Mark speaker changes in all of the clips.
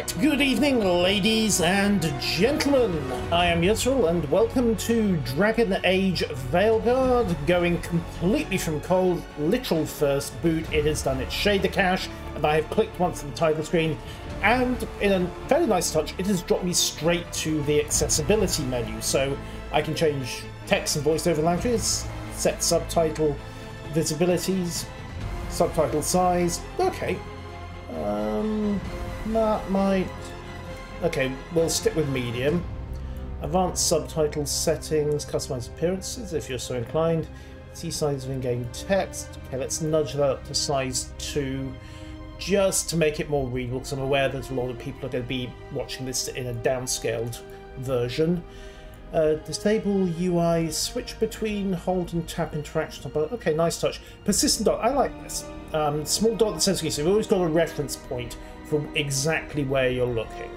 Speaker 1: Good evening, ladies and gentlemen. I am Yuzral, and welcome to Dragon Age Veilguard, going completely from cold, literal first boot. It has done its shader cache, and I have clicked once on the title screen, and in a very nice touch, it has dropped me straight to the accessibility menu, so I can change text and voiceover languages, set subtitle visibilities, subtitle size. Okay. Um, that might... Okay, we'll stick with medium. Advanced subtitle settings, customize appearances if you're so inclined. See size of in-game text. Okay, let's nudge that up to size 2 just to make it more readable because I'm aware that a lot of people are going to be watching this in a downscaled version. Uh, disable UI, switch between hold and tap interaction. Okay, nice touch. Persistent dot, I like this. Um, small dot that says okay, so you've always got a reference point from exactly where you're looking.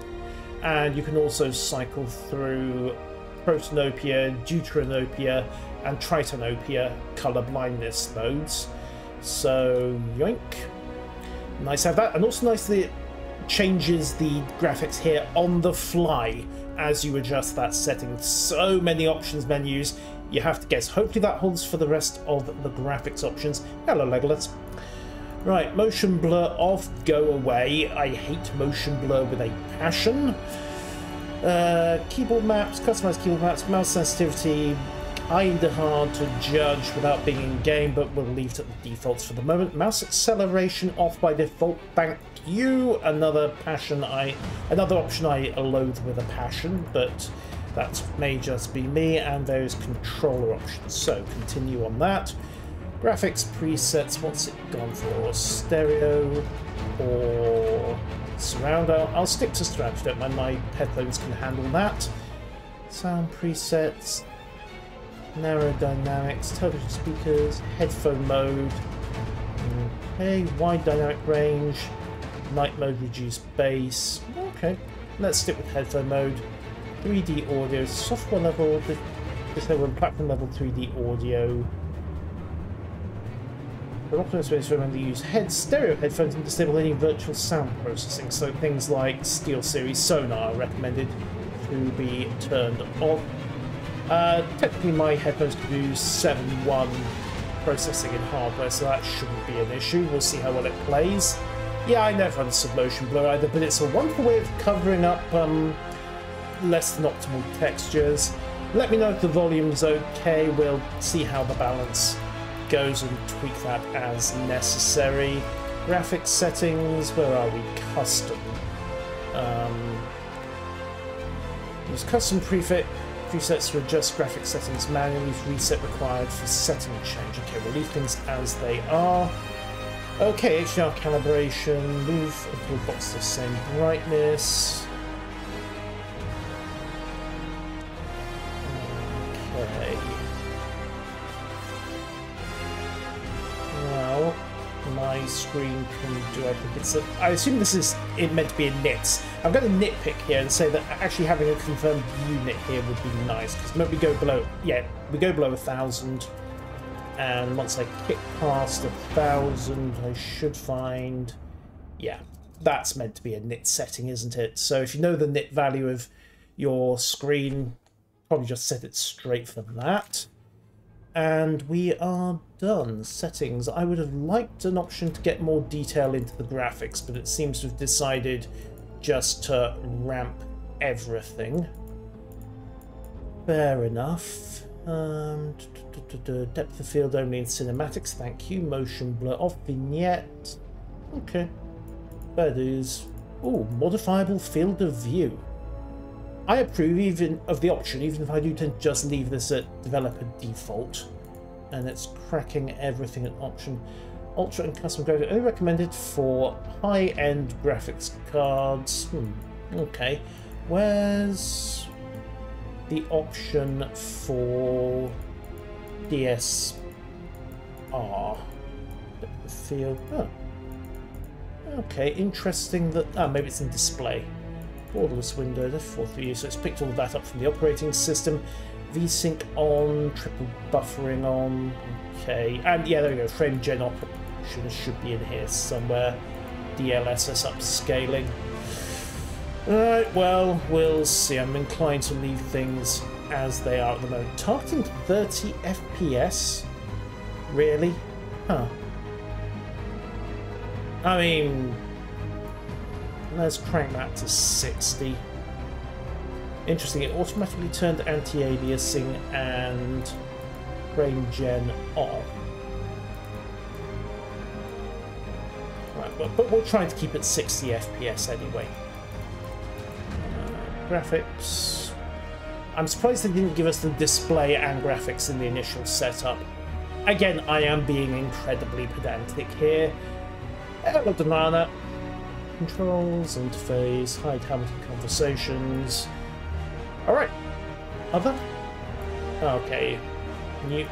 Speaker 1: And you can also cycle through Protanopia, Deuteranopia, and Tritanopia colour blindness modes. So, yoink. Nice to have that. And also nice that it changes the graphics here on the fly as you adjust that setting. So many options menus, you have to guess. Hopefully that holds for the rest of the graphics options. Hello, Legolas. Right, motion blur off, go away. I hate motion blur with a passion. Uh, keyboard maps, customized keyboard maps, mouse sensitivity, kinda hard to judge without being in game, but we'll leave it at the defaults for the moment. Mouse acceleration off by default, thank you. Another passion I, another option I loathe with a passion, but that may just be me, and those controller options. So continue on that. Graphics presets, what's it gone for? Stereo or surround? I'll, I'll stick to surround don't mind, my headphones can handle that. Sound presets, narrow dynamics, television speakers, headphone mode, okay, wide dynamic range, night mode, reduced bass. Okay, let's stick with headphone mode. 3D audio, software level, this level, platform level 3D audio. Optimus Space, remember to use head stereo headphones and disable any virtual sound processing. So things like SteelSeries Sonar are recommended to be turned off. Uh, technically, my headphones can do 7.1 processing in hardware, so that shouldn't be an issue. We'll see how well it plays. Yeah, I never understood motion blur either, but it's a wonderful way of covering up um, less than optimal textures. Let me know if the volume's okay. We'll see how the balance goes and tweak that as necessary. Graphics settings, where are we? Custom. Um, use custom prefix presets to adjust graphic settings manually. Reset required for setting change. Okay, we'll leave things as they are. Okay, HDR calibration, move a box to the same brightness. Screen can do. I think it's. A, I assume this is it meant to be a nit. I'm going to nitpick here and say that actually having a confirmed unit here would be nice because maybe we go below. Yeah, we go below a thousand, and once I kick past a thousand, I should find. Yeah, that's meant to be a nit setting, isn't it? So if you know the nit value of your screen, probably just set it straight for that. And we are done. Settings. I would have liked an option to get more detail into the graphics, but it seems to have decided just to ramp everything. Fair enough. Um, depth of field only in cinematics, thank you. Motion blur off vignette. Okay. That is. Oh, modifiable field of view. I approve even of the option, even if I do tend to just leave this at developer default. And it's cracking everything at option. Ultra and custom graphics only recommended for high-end graphics cards. Hmm, okay. Where's the option for DSR? The field. Oh. Okay, interesting that. Ah, maybe it's in display borderless window, that's 4 3 so it's picked all that up from the operating system. VSync on, triple buffering on, okay, and yeah, there we go, frame gen operation should be in here somewhere. DLSS upscaling. Alright, well, we'll see. I'm inclined to leave things as they are at the moment. Targeting 30 FPS? Really? Huh. I mean, let's crank that to 60. Interesting, it automatically turned anti-aliasing and frame gen off. Right, but, but we're trying to keep it 60 FPS anyway. Uh, graphics. I'm surprised they didn't give us the display and graphics in the initial setup. Again, I am being incredibly pedantic here. Hello, Banana. Controls, interface, hide Hamilton conversations. Alright. Other? Okay. New.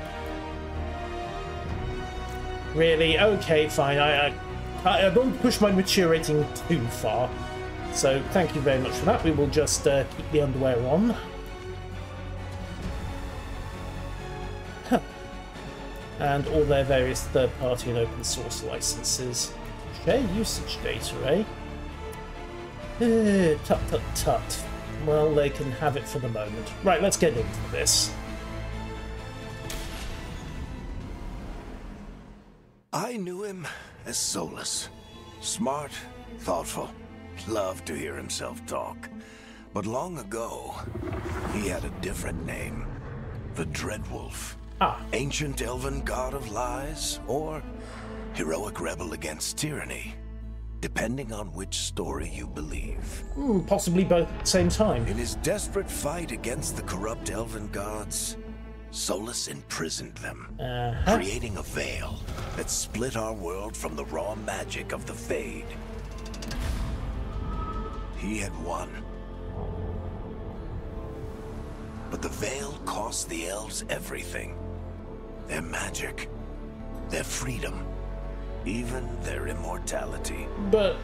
Speaker 1: Really? Okay, fine. I, I, don't push my mature rating too far. So thank you very much for that. We will just uh, keep the underwear on. and all their various third-party and open source licenses. Share usage data, eh? Uh, tut tut tut. Well, they can have it for the moment. Right, let's get into this.
Speaker 2: I knew him as Solas. Smart, thoughtful, loved to hear himself talk. But long ago, he had a different name. The Dreadwolf.
Speaker 1: Ah.
Speaker 2: Ancient elven god of lies, or heroic rebel against tyranny, depending on which story you believe.
Speaker 1: Mm, possibly both at the same time.
Speaker 2: In his desperate fight against the corrupt elven gods, Solas imprisoned them,
Speaker 1: uh -huh.
Speaker 2: creating a veil that split our world from the raw magic of the Fade. He had won. But the veil cost the elves everything their magic, their freedom, even their immortality.
Speaker 1: But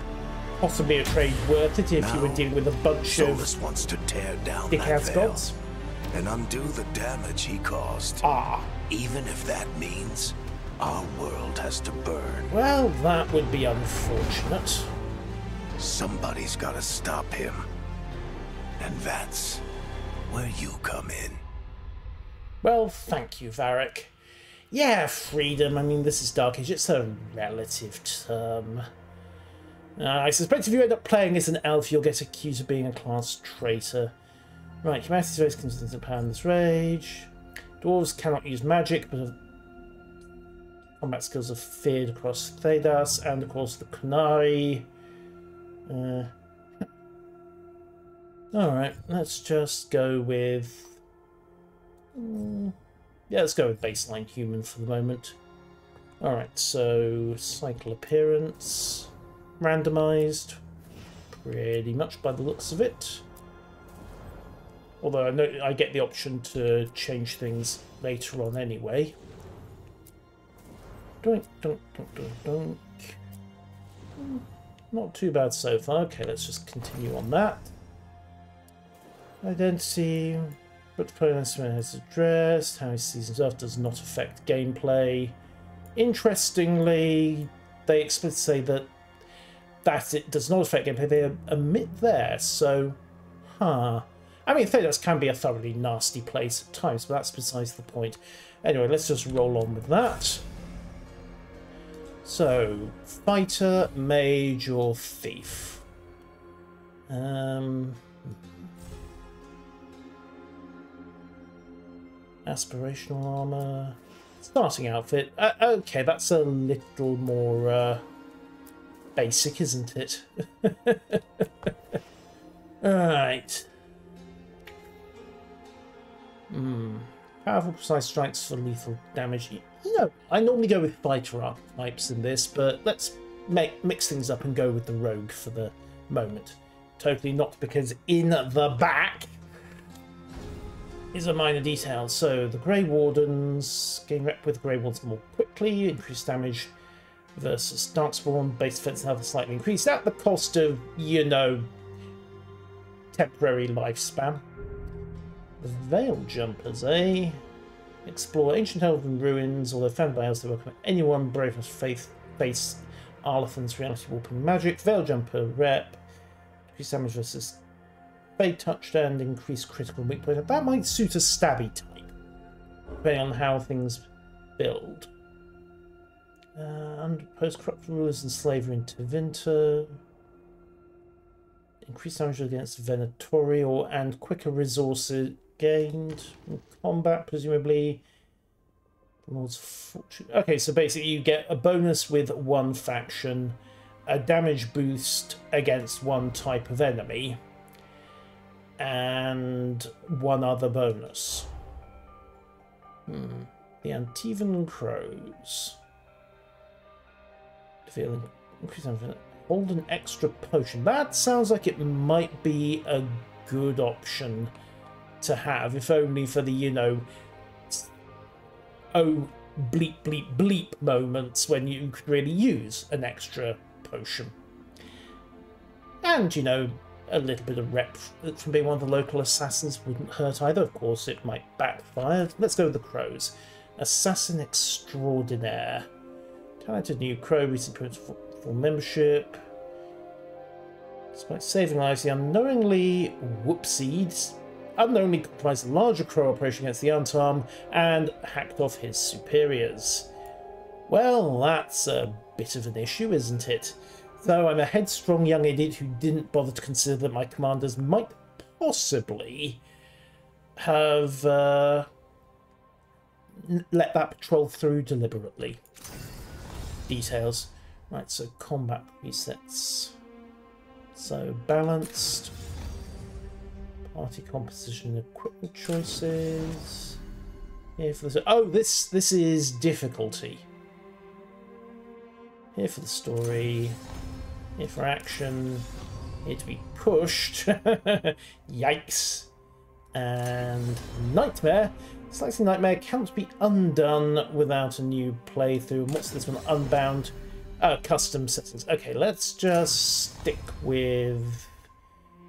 Speaker 1: possibly a trade worth it if now, you were dealing with a bunch
Speaker 2: Solas
Speaker 1: of
Speaker 2: wants to tear down
Speaker 1: that
Speaker 2: veil gods. and undo the damage he caused.
Speaker 1: Ah.
Speaker 2: Even if that means our world has to burn.
Speaker 1: Well, that would be unfortunate.
Speaker 2: Somebody's got to stop him. And that's where you come in.
Speaker 1: Well, thank you, Varric. Yeah, freedom. I mean, this is Dark Age. It's a relative term. Uh, I suspect if you end up playing as an elf, you'll get accused of being a class traitor. Right, humanity's race comes into power in this rage. Dwarves cannot use magic, but combat skills are feared across Thedas and, of course, the Qunari. Uh, Alright, let's just go with... Um, yeah, let's go with baseline human for the moment. Alright, so cycle appearance, randomized, pretty much by the looks of it. Although I know I get the option to change things later on anyway. Doink, doink, doink, doink, doink. Hmm, not too bad so far. Okay, let's just continue on that. Identity, but the player has addressed, how he sees himself does not affect gameplay. Interestingly, they explicitly say that that it does not affect gameplay. They omit there, so, huh. I mean, Thedas can be a thoroughly nasty place at times, but that's besides the point. Anyway, let's just roll on with that. So, fighter, mage, or thief? Um, Aspirational armor. Starting outfit. Uh, okay, that's a little more uh, basic, isn't it? Alright. Hmm. Powerful, precise strikes for lethal damage. You know, I normally go with fighter archetypes in this, but let's make, mix things up and go with the rogue for the moment. Totally not because in the back is a minor detail. So the Grey Wardens gain rep with Grey Wardens more quickly, increased damage versus Darkspawn, base defense level slightly increased at the cost of, you know, temporary lifespan. The Veil Jumpers, eh? Explore ancient elven ruins, although found by us, they welcome anyone brave enough faith, face Arlathan's reality warping magic. Veil Jumper rep increased damage versus fade touch and increased critical weak point. That might suit a stabby type, depending on how things build. Uh, post-corrupt rulers and slavery in Tevinter. Increased damage against Venatorial and quicker resources gained in combat, presumably. Lord's Fortune. Okay, so basically you get a bonus with one faction, a damage boost against one type of enemy, and one other bonus. Hmm. The Antivan Crows. Feeling hold an extra potion. That sounds like it might be a good option to have, if only for the, you know, oh bleep bleep bleep moments when you could really use an extra potion. And, you know, a little bit of rep from being one of the local assassins wouldn't hurt either. Of course, it might backfire. Let's go with the crows. Assassin extraordinaire. Talented new crow, recent points for, for membership. Despite saving lives, he unknowingly whoopsied unknowingly comprised a larger crow operation against the Antaam and hacked off his superiors. Well, that's a bit of an issue, isn't it? Though I'm a headstrong young idiot who didn't bother to consider that my commanders might possibly have uh, let that patrol through deliberately. Details. Right, so combat resets. So balanced. Party composition, equipment choices. Here for oh, this this is difficulty. Here for the story. Here for action. Here to be pushed. Yikes. And Nightmare. Selecting Nightmare can't be undone without a new playthrough. What's this one? Unbound. Oh, custom settings. Okay, let's just stick with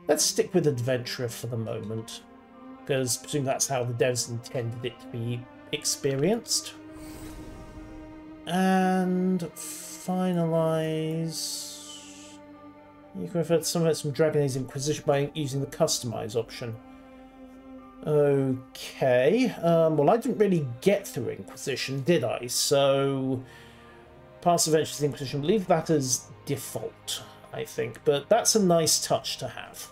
Speaker 1: Let's stick with Adventurer for the moment, because presume that's how the devs intended it to be experienced. And finalize. You can to some of it from Dragon Age Inquisition by using the customize option. Okay. Um, well, I didn't really get through Inquisition, did I? So, Pass Past Adventures Inquisition, leave that as default, I think. But that's a nice touch to have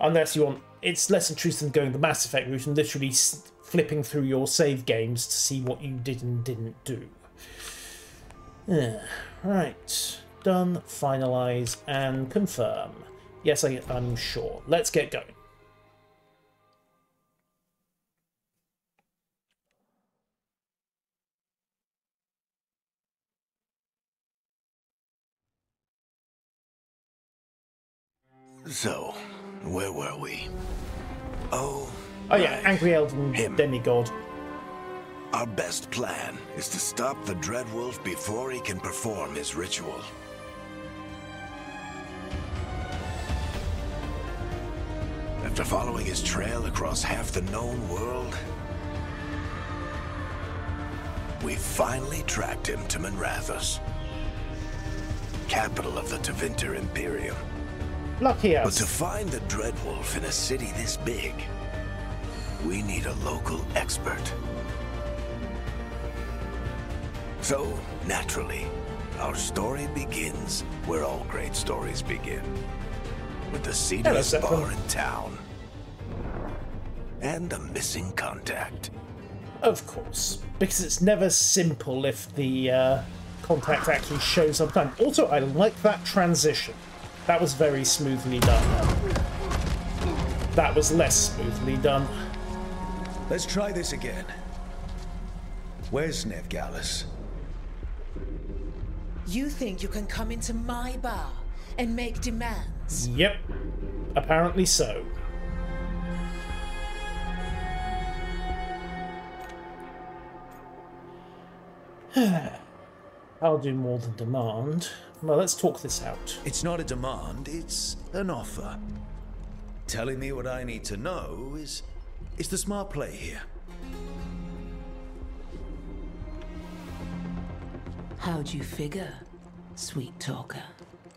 Speaker 1: unless you want it's less intrusive than going the Mass Effect route and literally flipping through your save games to see what you did and didn't do. Yeah. Right, done, finalise, and confirm. Yes, I, I'm sure. Let's get going.
Speaker 2: So, where were we? Oh.
Speaker 1: Oh yeah, angry elven Him. demigod.
Speaker 2: Our best plan is to stop the Dreadwolf before he can perform his ritual. After following his trail across half the known world, we finally tracked him to Minrathous, capital of the Tevinter Imperium.
Speaker 1: Lucky us.
Speaker 2: But to find the Dreadwolf in a city this big, we need a local expert. So, naturally, our story begins where all great stories begin. With the seediest bar in town. And a missing contact.
Speaker 1: Of course. Because it's never simple if the uh, contact actually shows up. Also, I like that transition. That was very smoothly done. That was less smoothly done.
Speaker 3: Let's try this again. Where's Nev Gallus?
Speaker 4: You think you can come into my bar and make demands?
Speaker 1: Yep. Apparently so. I'll do more than demand. Well, let's talk this out.
Speaker 3: It's not a demand, it's an offer. Telling me what I need to know is is the smart play here.
Speaker 4: How'd you figure, sweet talker?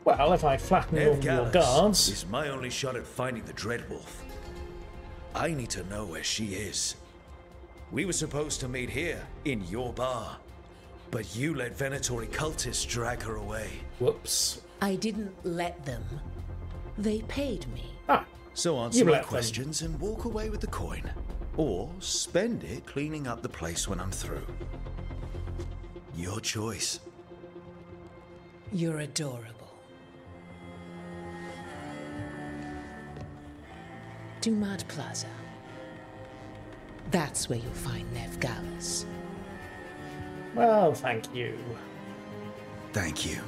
Speaker 1: Well, if I flatten all
Speaker 3: Nev
Speaker 1: your
Speaker 3: Gallus
Speaker 1: guards...
Speaker 3: is my only shot at finding the Dreadwolf. I need to know where she is. We were supposed to meet here, in your bar. But you let Venatori cultists drag her away.
Speaker 1: Whoops.
Speaker 4: I didn't let them. They paid me.
Speaker 1: Ah,
Speaker 3: So answer my
Speaker 1: let them.
Speaker 3: questions and walk away with the coin. Or spend it cleaning up the place when I'm through. Your choice.
Speaker 4: You're adorable. Dumat Plaza. That's where you'll find Nev Gallus.
Speaker 1: well, thank you.
Speaker 3: Thank you.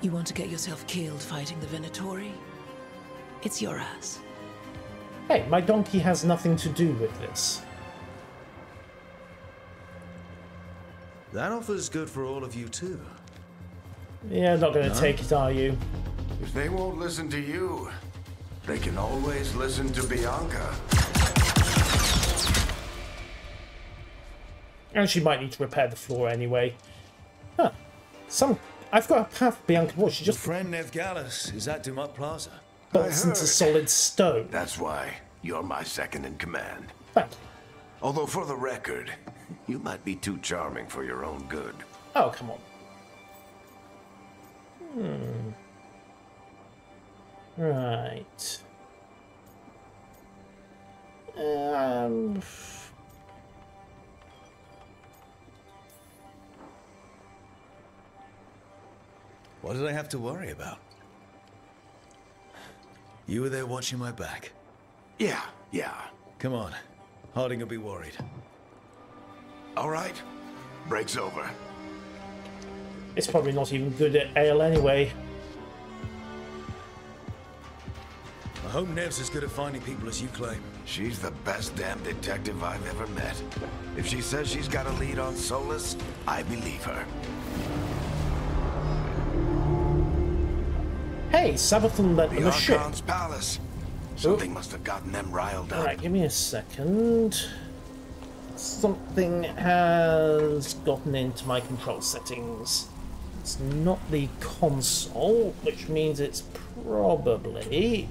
Speaker 4: You want to get yourself killed fighting the Venatori? It's your ass.
Speaker 1: Hey, my donkey has nothing to do with this.
Speaker 3: That offer's good for all of you too.
Speaker 1: Yeah, not going to take it, are you?
Speaker 2: If they won't listen to you, they can always listen to Bianca.
Speaker 1: And she might need to repair the floor anyway. Huh. Some... I've got a path Bianca Boy. She
Speaker 3: Your
Speaker 1: just
Speaker 3: friend Nev Gallus is at Dumat Plaza.
Speaker 1: bolts into
Speaker 2: heard.
Speaker 1: solid stone.
Speaker 2: That's why you're my second in command.
Speaker 1: Thank you.
Speaker 2: Although, for the record, you might be too charming for your own good.
Speaker 1: Oh, come on. Hmm. Right. Um.
Speaker 3: What did I have to worry about? You were there watching my back.
Speaker 2: Yeah, yeah.
Speaker 3: Come on. Harding will be worried.
Speaker 2: All right. Break's over.
Speaker 1: It's probably not even good at ale anyway.
Speaker 3: I hope Nev's as good at finding people as you claim.
Speaker 2: She's the best damn detective I've ever met. If she says she's got a lead on Solas, I believe her.
Speaker 1: Hey, Sabathon lent
Speaker 2: The
Speaker 1: them a ship.
Speaker 2: Palace. Something must have gotten them riled up.
Speaker 1: Alright, give me a second. Something has gotten into my control settings. It's not the console, which means it's probably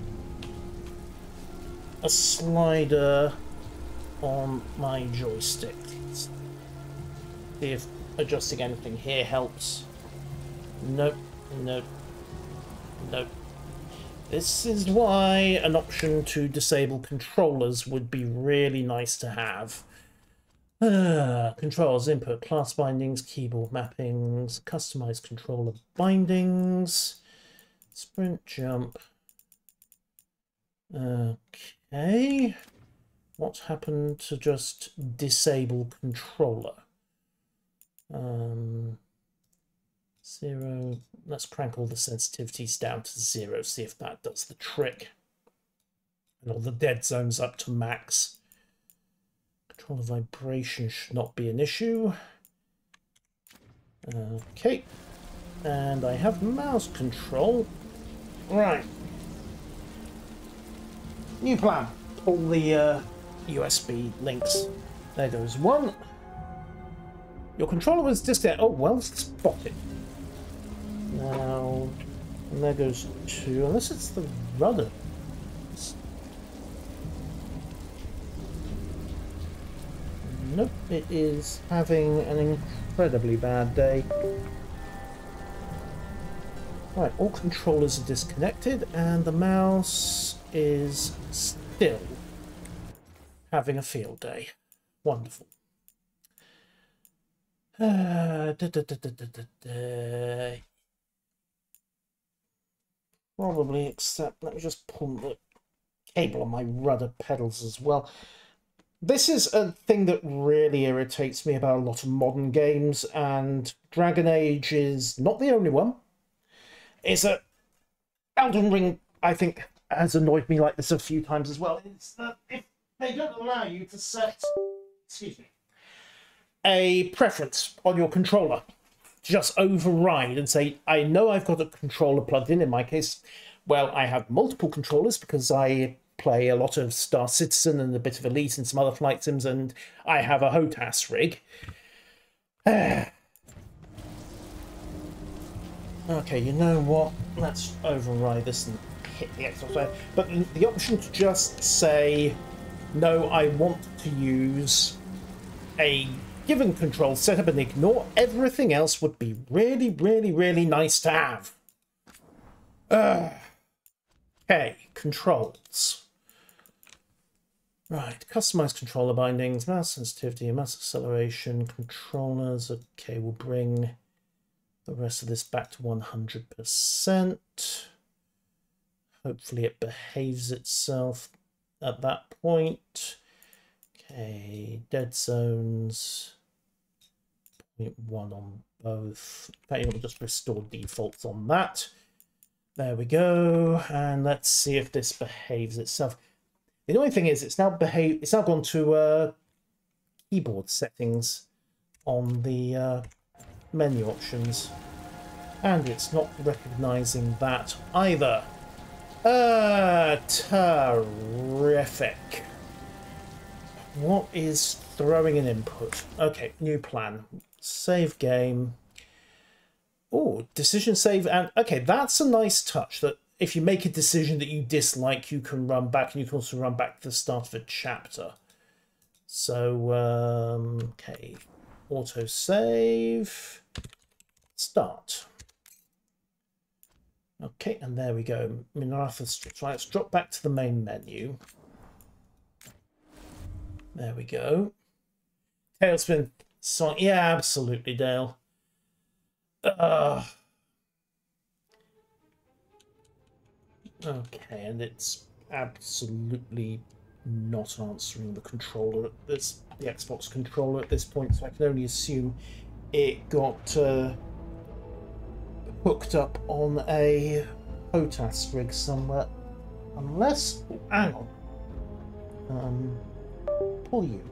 Speaker 1: a slider on my joystick. See if adjusting anything here helps. Nope, nope, nope. This is why an option to disable controllers would be really nice to have. Ah, controls, input, class bindings, keyboard mappings, customize controller bindings, sprint, jump. Okay. What happened to just disable controller? Um, zero. Let's crank all the sensitivities down to zero, see if that does the trick. And all the dead zones up to max. Control vibration should not be an issue. Okay. And I have mouse control. Right. New plan. Pull the uh, USB links. There goes one. Your controller was disconnected. Oh, well spotted. Now, and there goes two. Unless it's the rudder. Nope, it is having an incredibly bad day. Right, all controllers are disconnected, and the mouse is still having a field day. Wonderful. Uh, da, da, da. Probably, except let me just pull the cable on my rudder pedals as well. This is a thing that really irritates me about a lot of modern games, and Dragon Age is not the only one. Is that Elden Ring, I think, has annoyed me like this a few times as well. It's that if they don't allow you to set, excuse me, a preference on your controller, just override and say, I know I've got a controller plugged in. In my case, well, I have multiple controllers because I play a lot of Star Citizen and a bit of Elite and some other flight sims, and I have a HOTAS rig. Okay, you know what? Let's override this and hit the Xbox. But the option to just say, no, I want to use a given control setup and ignore everything else would be really, really, really nice to have. Uh, okay, controls. Right, customize controller bindings, mouse sensitivity, mouse acceleration, controllers. Okay, we'll bring the rest of this back to 100%. Hopefully it behaves itself at that point. Okay, dead zones. 0.1 on both. Fact, will just restore defaults on that. There we go. And let's see if this behaves itself. The only thing is it's now behave it's now gone to uh, keyboard settings on the uh, menu options. And it's not recognizing that either. Uh, terrific. What is throwing an input? Okay, new plan. Save game. Oh, decision save. And okay, that's a nice touch that if you make a decision that you dislike, you can run back and you can also run back to the start of a chapter. So, um, okay, auto save, start. Okay, and there we go. Minrathous, right, let's drop back to the main menu. There we go. TaleSpin song. Yeah, absolutely, Dale. Okay, and it's absolutely not answering the controller at this the Xbox controller at this point, so I can only assume it got uh, hooked up on a HOTAS rig somewhere. Unless, hang on, um, pull you.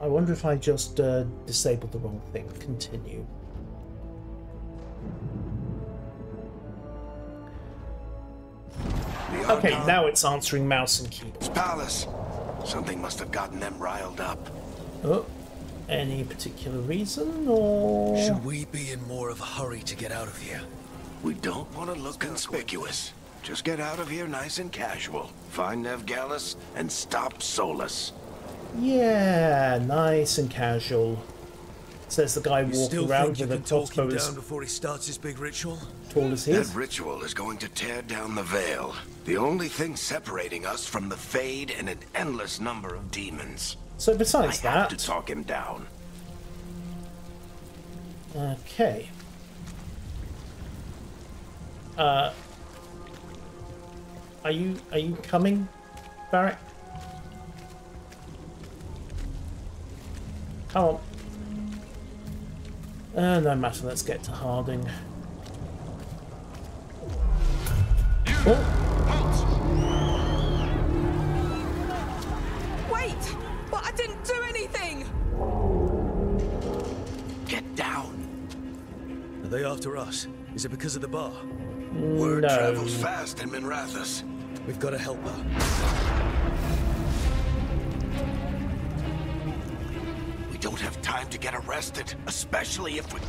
Speaker 1: I wonder if I just uh, disabled the wrong thing. Continue. Okay, now it's answering mouse and keyboard.
Speaker 2: Palace. Something must have gotten them riled up.
Speaker 1: Oh, any particular reason, or
Speaker 3: should we be in more of a hurry to get out of here?
Speaker 2: We don't want to look conspicuous. Just get out of here nice and casual. Find Nev Gallus and stop Solas.
Speaker 1: Yeah, nice and casual. Says the guy you walking around with a top
Speaker 3: down before he starts his big ritual.
Speaker 1: Tall as he is.
Speaker 2: That ritual is going to tear down the veil. The only thing separating us from the Fade and an endless number of demons.
Speaker 1: So besides
Speaker 2: I
Speaker 1: that,
Speaker 2: have to talk him down.
Speaker 1: Okay. Uh, are you are you coming, Varric? Come on. Uh, no matter, let's get to Harding.
Speaker 2: Oh.
Speaker 5: Wait! But I didn't do anything!
Speaker 2: Get down!
Speaker 3: Are they after us? Is it because of the bar?
Speaker 2: Word
Speaker 1: no.
Speaker 2: travels fast in Minrathous.
Speaker 3: We've got to help her.
Speaker 2: Don't have time to get arrested, especially if we...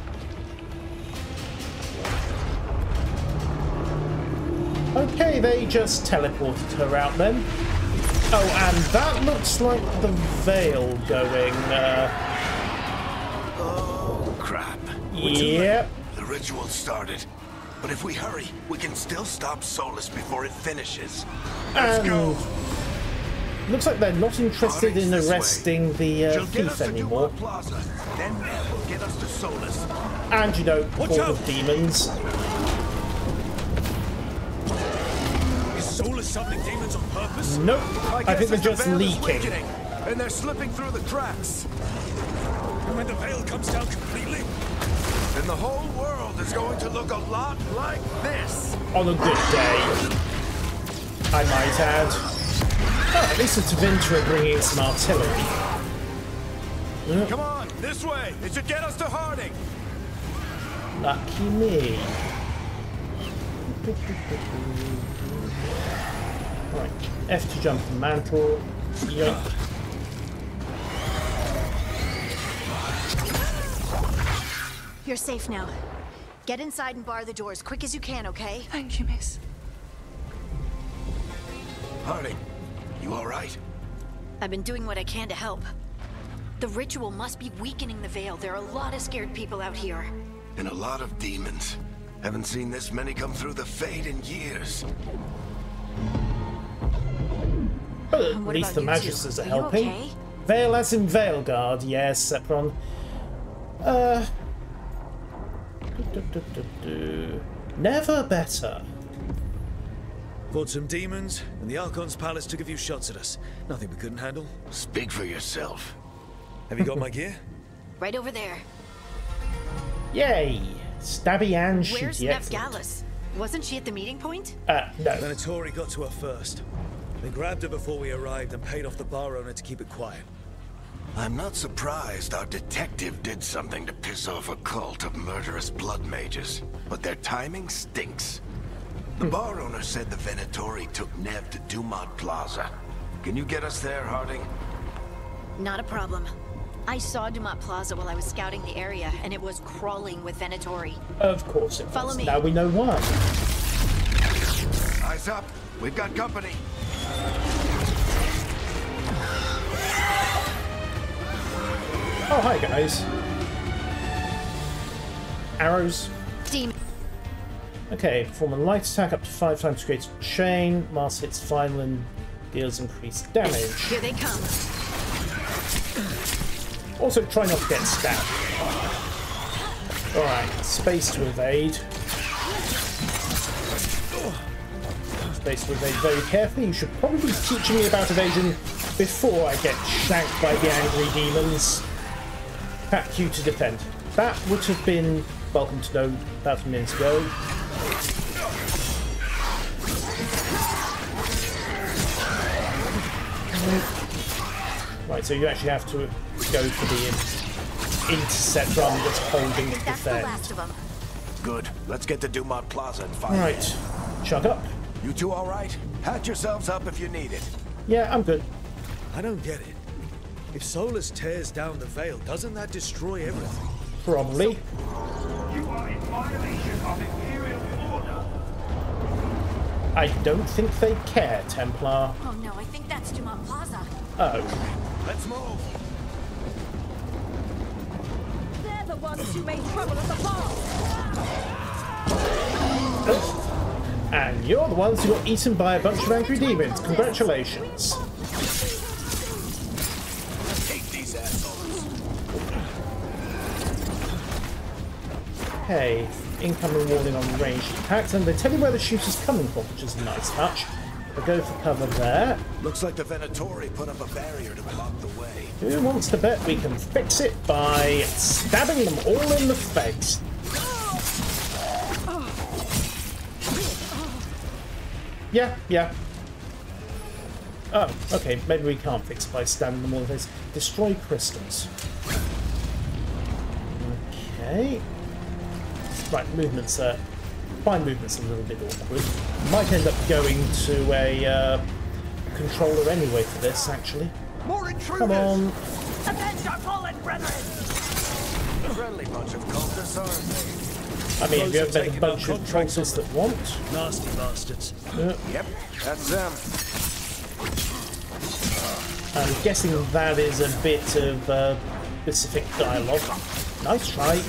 Speaker 1: Okay, they just teleported her out then. Oh, and that looks like the veil going, uh...
Speaker 2: Oh, crap.
Speaker 1: Yep.
Speaker 2: The ritual started. But if we hurry, we can still stop Solas before it finishes. Let's go!
Speaker 1: Looks like they're not interested in arresting the uh, thief anymore.
Speaker 2: Plaza. Then will get us to Solas.
Speaker 1: And you know, all the demons.
Speaker 3: Is Solas summoning demons on purpose?
Speaker 1: Nope. I, I think they're just the leaking.
Speaker 2: And they're slipping through the cracks.
Speaker 3: And when the veil comes down completely?
Speaker 2: Then the whole world is going to look a lot like this.
Speaker 1: On a good day. I might add. Oh, at least it's Ventura bringing some artillery.
Speaker 2: Come on, this way. It should get us to Harding.
Speaker 1: Lucky me. Right, F to jump the mantle. Yep.
Speaker 6: You're safe now. Get inside and bar the door as quick as you can, okay?
Speaker 5: Thank you, miss.
Speaker 2: Harding, you all right?
Speaker 6: I've been doing what I can to help. The ritual must be weakening the veil. There are a lot of scared people out here.
Speaker 2: And a lot of demons. Haven't seen this many come through the Fade in years.
Speaker 1: But at
Speaker 6: What
Speaker 1: least the magisters are
Speaker 6: Are you
Speaker 1: helping.
Speaker 6: okay?
Speaker 1: Veil as in Veilguard, yes, Sepron. Uh. du- du- du- du. Never better.
Speaker 3: Fought some demons, and the Archon's palace took a few shots at us. Nothing we couldn't handle.
Speaker 2: Speak for yourself.
Speaker 3: Have you got my gear?
Speaker 6: Right over there.
Speaker 1: Yay! Stabby and
Speaker 6: Where's
Speaker 1: shooty,
Speaker 6: Nev
Speaker 1: excellent.
Speaker 6: Gallus? Wasn't she at the meeting point?
Speaker 1: Uh, no.
Speaker 3: Venatori got to her first. They grabbed her before we arrived and paid off the bar owner to keep it quiet.
Speaker 2: I'm not surprised our detective did something to piss off a cult of murderous blood mages, but their timing stinks. The bar owner said the Venatori took Nev to Dumat Plaza. Can you get us there, Harding?
Speaker 6: Not a problem. I saw Dumat Plaza while I was scouting the area, and it was crawling with Venatori.
Speaker 1: Of course it
Speaker 6: Follow
Speaker 1: was.
Speaker 6: me.
Speaker 1: Now we know why.
Speaker 2: Eyes up! We've got company!
Speaker 1: Oh, hi guys. Arrows.
Speaker 6: Demon.
Speaker 1: Okay, perform a light attack up to five times to greater chain. Mars hits final and deals increased damage.
Speaker 6: Here they come.
Speaker 1: Also, try not to get stabbed. Alright, space to evade. Space to evade very carefully. You should probably be teaching me about evasion before I get shanked by the angry demons. Pack you to defend. That would have been welcome to know about a minute ago. Right, so you actually have to go for the in- intercept rather than just holding and
Speaker 6: That's the
Speaker 1: defend.
Speaker 6: last of them.
Speaker 2: Good. Let's get to Dumat Plaza and find
Speaker 1: Right, chug up.
Speaker 2: You two all right? Pat yourselves up if you need it.
Speaker 1: Yeah, I'm good.
Speaker 3: I don't get it. If Solas tears down the veil, doesn't that destroy everything?
Speaker 1: Probably.
Speaker 7: You are in violation of Imperial order.
Speaker 1: I don't think they care, Templar.
Speaker 6: Oh no, I think that's Dumat Plaza.
Speaker 1: Oh,
Speaker 2: Let's move.
Speaker 5: They're the ones who made trouble at the bar. Oh.
Speaker 1: and you're the ones who got eaten by a bunch of angry demons. Congratulations.
Speaker 2: Take these assholes.
Speaker 1: Hey, incoming warning on ranged attacks, and they tell you where the shooter's coming from, which is a nice touch. We'll go for cover there.
Speaker 2: Looks like the Venatori put up a barrier to block the way.
Speaker 1: Who wants to bet we can fix it by stabbing them all in the face? Yeah, yeah. Oh, okay, maybe we can't fix it by stabbing them all in the face. Destroy crystals. Okay. Right, movements are... My movement's a little bit awkward. Might end up going to a uh, controller anyway for this, actually.
Speaker 7: More intruders!
Speaker 1: Come on.
Speaker 5: Avenge our fallen brethren!
Speaker 2: Friendly bunch of cultists, aren't they?
Speaker 1: I mean, have you ever
Speaker 3: Close
Speaker 1: met a bunch of
Speaker 3: contracts
Speaker 1: cultists that want?
Speaker 3: Nasty bastards.
Speaker 2: Yep, that's them.
Speaker 1: I'm guessing that is a bit of uh, specific dialogue. Nice try.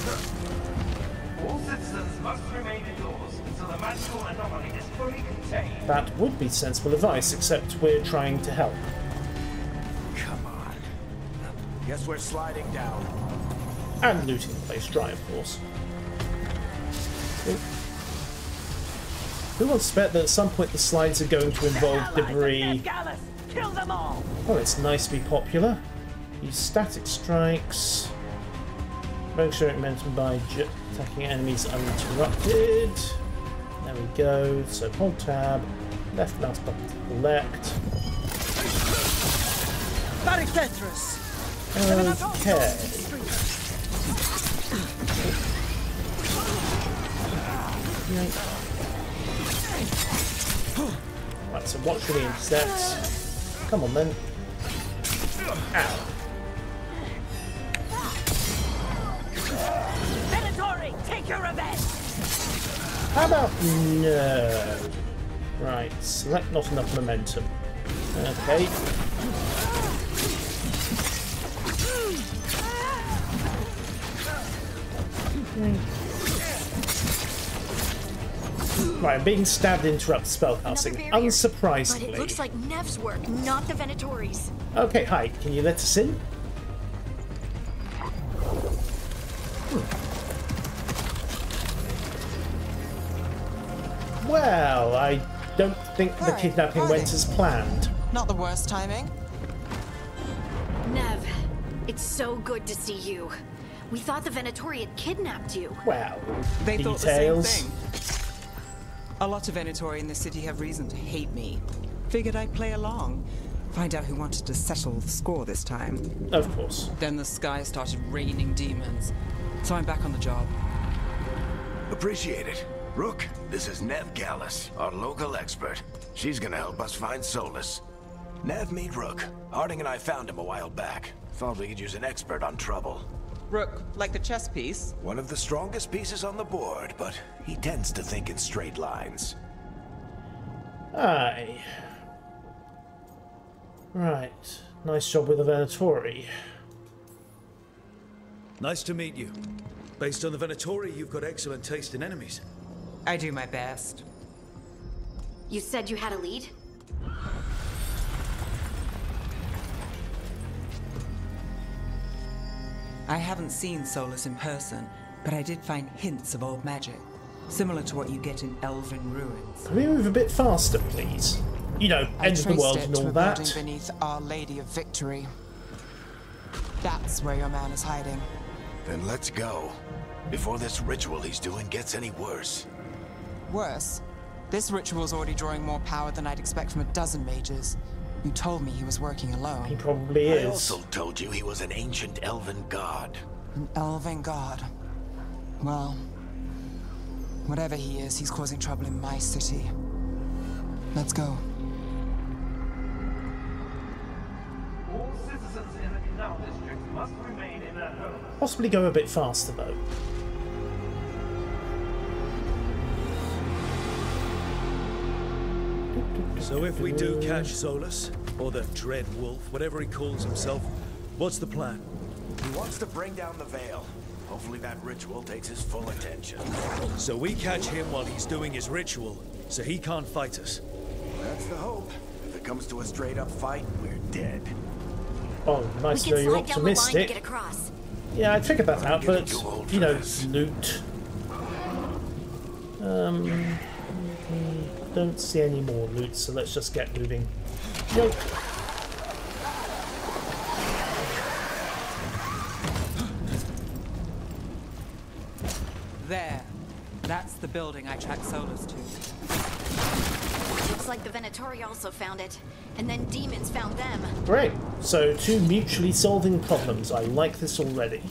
Speaker 1: That would be sensible advice, except we're trying to help.
Speaker 2: Come on. Guess we're sliding down.
Speaker 1: And looting the place dry, of course. Who wants to bet that at some point the slides are going to involve debris?
Speaker 5: Kill them all!
Speaker 1: Oh, it's nice to be popular. Use static strikes. Make sure it momentum by attacking enemies uninterrupted. There we go. So hold tab, left mouse button to Okay. Right, so watch for the intercepts. Come on then. Ow.
Speaker 5: Venatori, take your revenge!
Speaker 1: How about no? Right, select not enough momentum. Okay. Right, I'm being stabbed interrupts spellcasting.
Speaker 6: Barrier. But it looks like Neve's work, not the Venatori's.
Speaker 1: Okay, hi. Can you let us in? Well, I don't think the
Speaker 8: Alright,
Speaker 1: kidnapping
Speaker 8: party.
Speaker 1: went as planned.
Speaker 8: Not the worst timing.
Speaker 6: Neve, it's so good to see you. We thought the Venatori had kidnapped you.
Speaker 1: Well,
Speaker 8: They thought the same thing. A lot of Venatori in the city have reason to hate me. Figured I'd play along. Find out who wanted to settle the score this time.
Speaker 1: Of course.
Speaker 8: Then the sky started raining demons. So I'm back on the job.
Speaker 2: Appreciate it. Rook, this is Neve Gallus, our local expert. She's gonna help us find Solas. Neve, meet Rook. Harding and I found him a while back. Thought we could use an expert on trouble.
Speaker 8: Rook, like the chess piece.
Speaker 2: One of the strongest pieces on the board, but he tends to think in straight lines.
Speaker 1: Aye. Right. Nice job with the Venatori.
Speaker 3: Nice to meet you. Based on the Venatori, you've got excellent taste in enemies.
Speaker 8: I do my best.
Speaker 6: You said you had a lead?
Speaker 8: I haven't seen Solas in person, but I did find hints of old magic. Similar to what you get in Elven ruins.
Speaker 1: Can we move a bit faster, please? You know,
Speaker 9: I
Speaker 1: end of the world
Speaker 9: it
Speaker 1: and
Speaker 9: to
Speaker 1: all
Speaker 9: a building
Speaker 1: that.
Speaker 9: beneath Our Lady of Victory. That's where your man is hiding.
Speaker 2: Then let's go. Before this ritual he's doing gets any worse.
Speaker 9: Worse, this ritual's already drawing more power than I'd expect from a dozen mages. You told me he was working alone.
Speaker 1: He
Speaker 9: alone.
Speaker 1: probably
Speaker 2: I
Speaker 1: is.
Speaker 2: also told you he was an ancient elven god.
Speaker 9: An elven god. Well, whatever he is, he's causing trouble in my city. Let's go.
Speaker 7: All citizens in the canal district must remain in their homes.
Speaker 1: Possibly go a bit faster, though.
Speaker 3: So if we do catch Solas, or the Dread Wolf, whatever he calls himself, what's the plan?
Speaker 2: He wants to bring down the veil. Hopefully that ritual takes his full attention.
Speaker 3: So we catch him while he's doing his ritual, so he can't fight us.
Speaker 2: That's the hope. If it comes to a straight up fight, we're dead.
Speaker 1: Oh, nice to know you're
Speaker 6: slide down the line to
Speaker 1: optimistic. Yeah, I figured that out,
Speaker 2: getting
Speaker 1: but, you know, loot. Um, don't see any more loot, so let's just get moving. Yoink.
Speaker 8: There. That's the building I tracked Solas to.
Speaker 6: Looks like the Venatori also found it. And then demons found them.
Speaker 1: Great. So, two mutually solving problems. I like this already.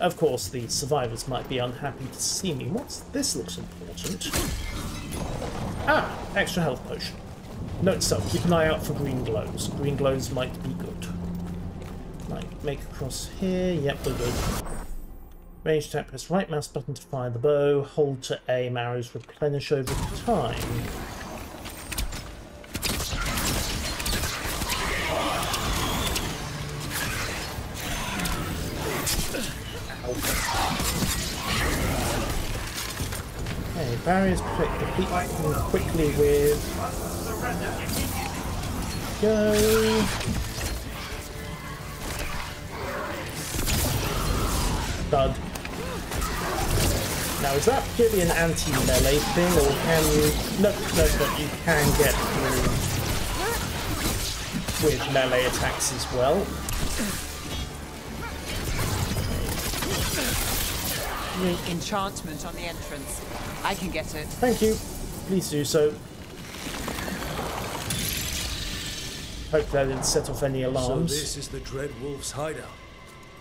Speaker 1: Of course, the survivors might be unhappy to see me. What's this? Looks important. Ah, extra health potion. Note self, keep an eye out for green glows. Green glows might be good. Right, make across here. Yep, we're good. Range attack, press right mouse button to fire the bow. Hold to aim, arrows replenish over time. Okay, barriers complete quickly with go. Thud. Now is that purely an anti-melee thing, or can you? No, no, no. You can get through with melee attacks as well.
Speaker 8: Enchantment on the entrance. I can get it.
Speaker 1: Thank you. Please do so. Hope that didn't set off any alarms.
Speaker 3: So
Speaker 1: alarms.
Speaker 3: this is the Dread Wolf's hideout.